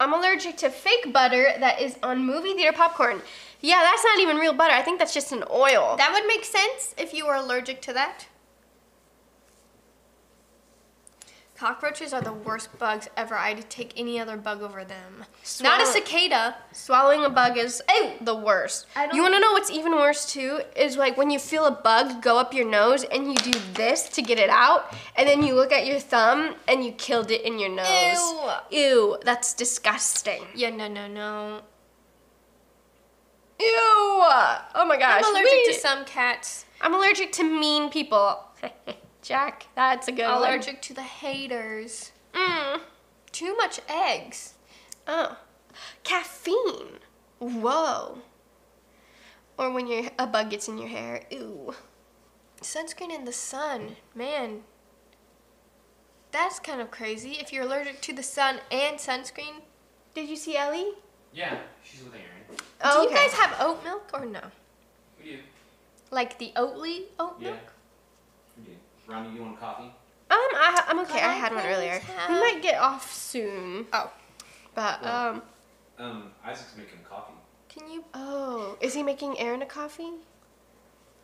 I'm allergic to fake butter that is on movie theater popcorn. Yeah, that's not even real butter. I think that's just an oil. That would make sense if you were allergic to that. Cockroaches are the worst bugs ever. I'd take any other bug over them. Not a cicada. Swallowing a bug is ew, the worst. You want to know what's even worse too? Is like when you feel a bug go up your nose and you do this to get it out, and then you look at your thumb and you killed it in your nose. Ew. Ew, that's disgusting. Yeah, no, no, no. Ew. Oh my gosh. I'm allergic we- to some cats. I'm allergic to mean people. [laughs] Jack, that's a good one. Allergic to the haters. Mm. Too much eggs. Oh. Caffeine. Whoa. Or when your a bug gets in your hair. Ooh. Sunscreen in the sun. Man. That's kind of crazy. If you're allergic to the sun and sunscreen. Did you see Ellie? Yeah, she's with Aaron. Oh, Do you okay. guys have oat milk or no? We do. Like the Oatly oat Yeah. milk? We. Ronnie, you want coffee? Um, I, I'm okay. Could I I had one earlier. have- We might get off soon. Oh. But Well- um, Um, Isaac's making coffee. Can you oh, is he making Aaron a coffee?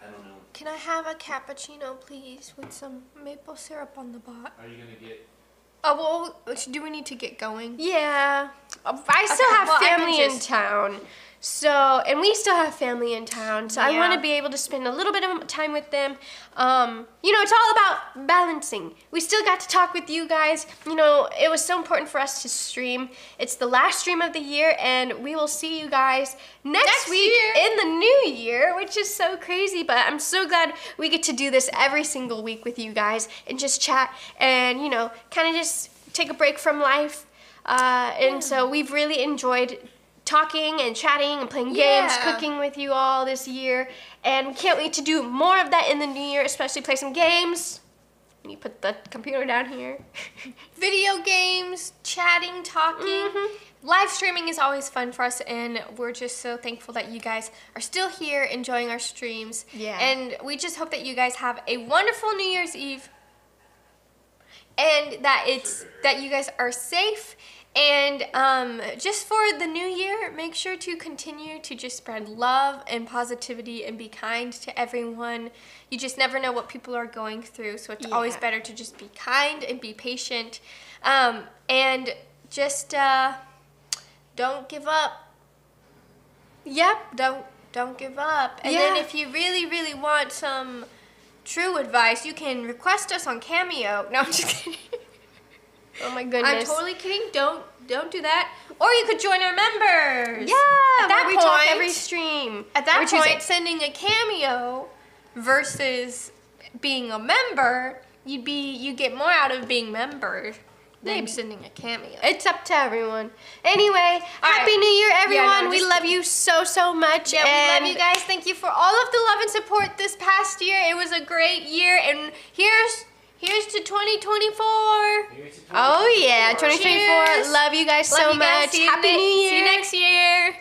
I don't know. can I have a cappuccino please with some maple syrup on the bottom? Are you gonna get? Oh well, do we need to get going? Yeah, I still have well, family in town. So, and we still have family in town. So I want to be able to spend a little bit of time with them. Um, you know, it's all about balancing. We still got to talk with you guys. You know, it was so important for us to stream. It's the last stream of the year, and we will see you guys next, Next week year. in the new year, which is so crazy. But I'm so glad we get to do this every single week with you guys and just chat and, you know, kind of just take a break from life. Uh, and so we've really enjoyed talking and chatting and playing games, Yeah. cooking with you all this year. And we can't wait to do more of that in the new year, especially play some games. And you put the computer down here. [laughs] Video games, chatting, talking. Mhm. Live streaming is always fun for us, and we're just so thankful that you guys are still here enjoying our streams. Yeah. And we just hope that you guys have a wonderful New Year's Eve, and that it's that you guys are safe. And um, just for the new year, make sure to continue to just spread love and positivity and be kind to everyone. You just never know what people are going through, so it's always better to just be kind and be patient. Um, and just uh, don't give up. Yep, don't don't give up. And then if you really really want some true advice, you can request us on Cameo. No, I'm just [laughs] kidding. Oh my goodness. I'm totally kidding. Don't don't do that. Or you could join our members. Yeah, At that we talk point- every stream. At that point, Tuesday. sending a cameo versus being a member, you'd be you get more out of being member than Maybe. sending a cameo. It's up to everyone. Anyway, happy right. New Year, everyone. no, we love you so, so much. Yeah, we love you guys. Thank you for all of the love and support this past year. It was a great year, and here's here's to 2024. Here's to Oh, yeah, 2024. Cheers. Love you guys Love so you guys. much. Happy New Year. See you next year.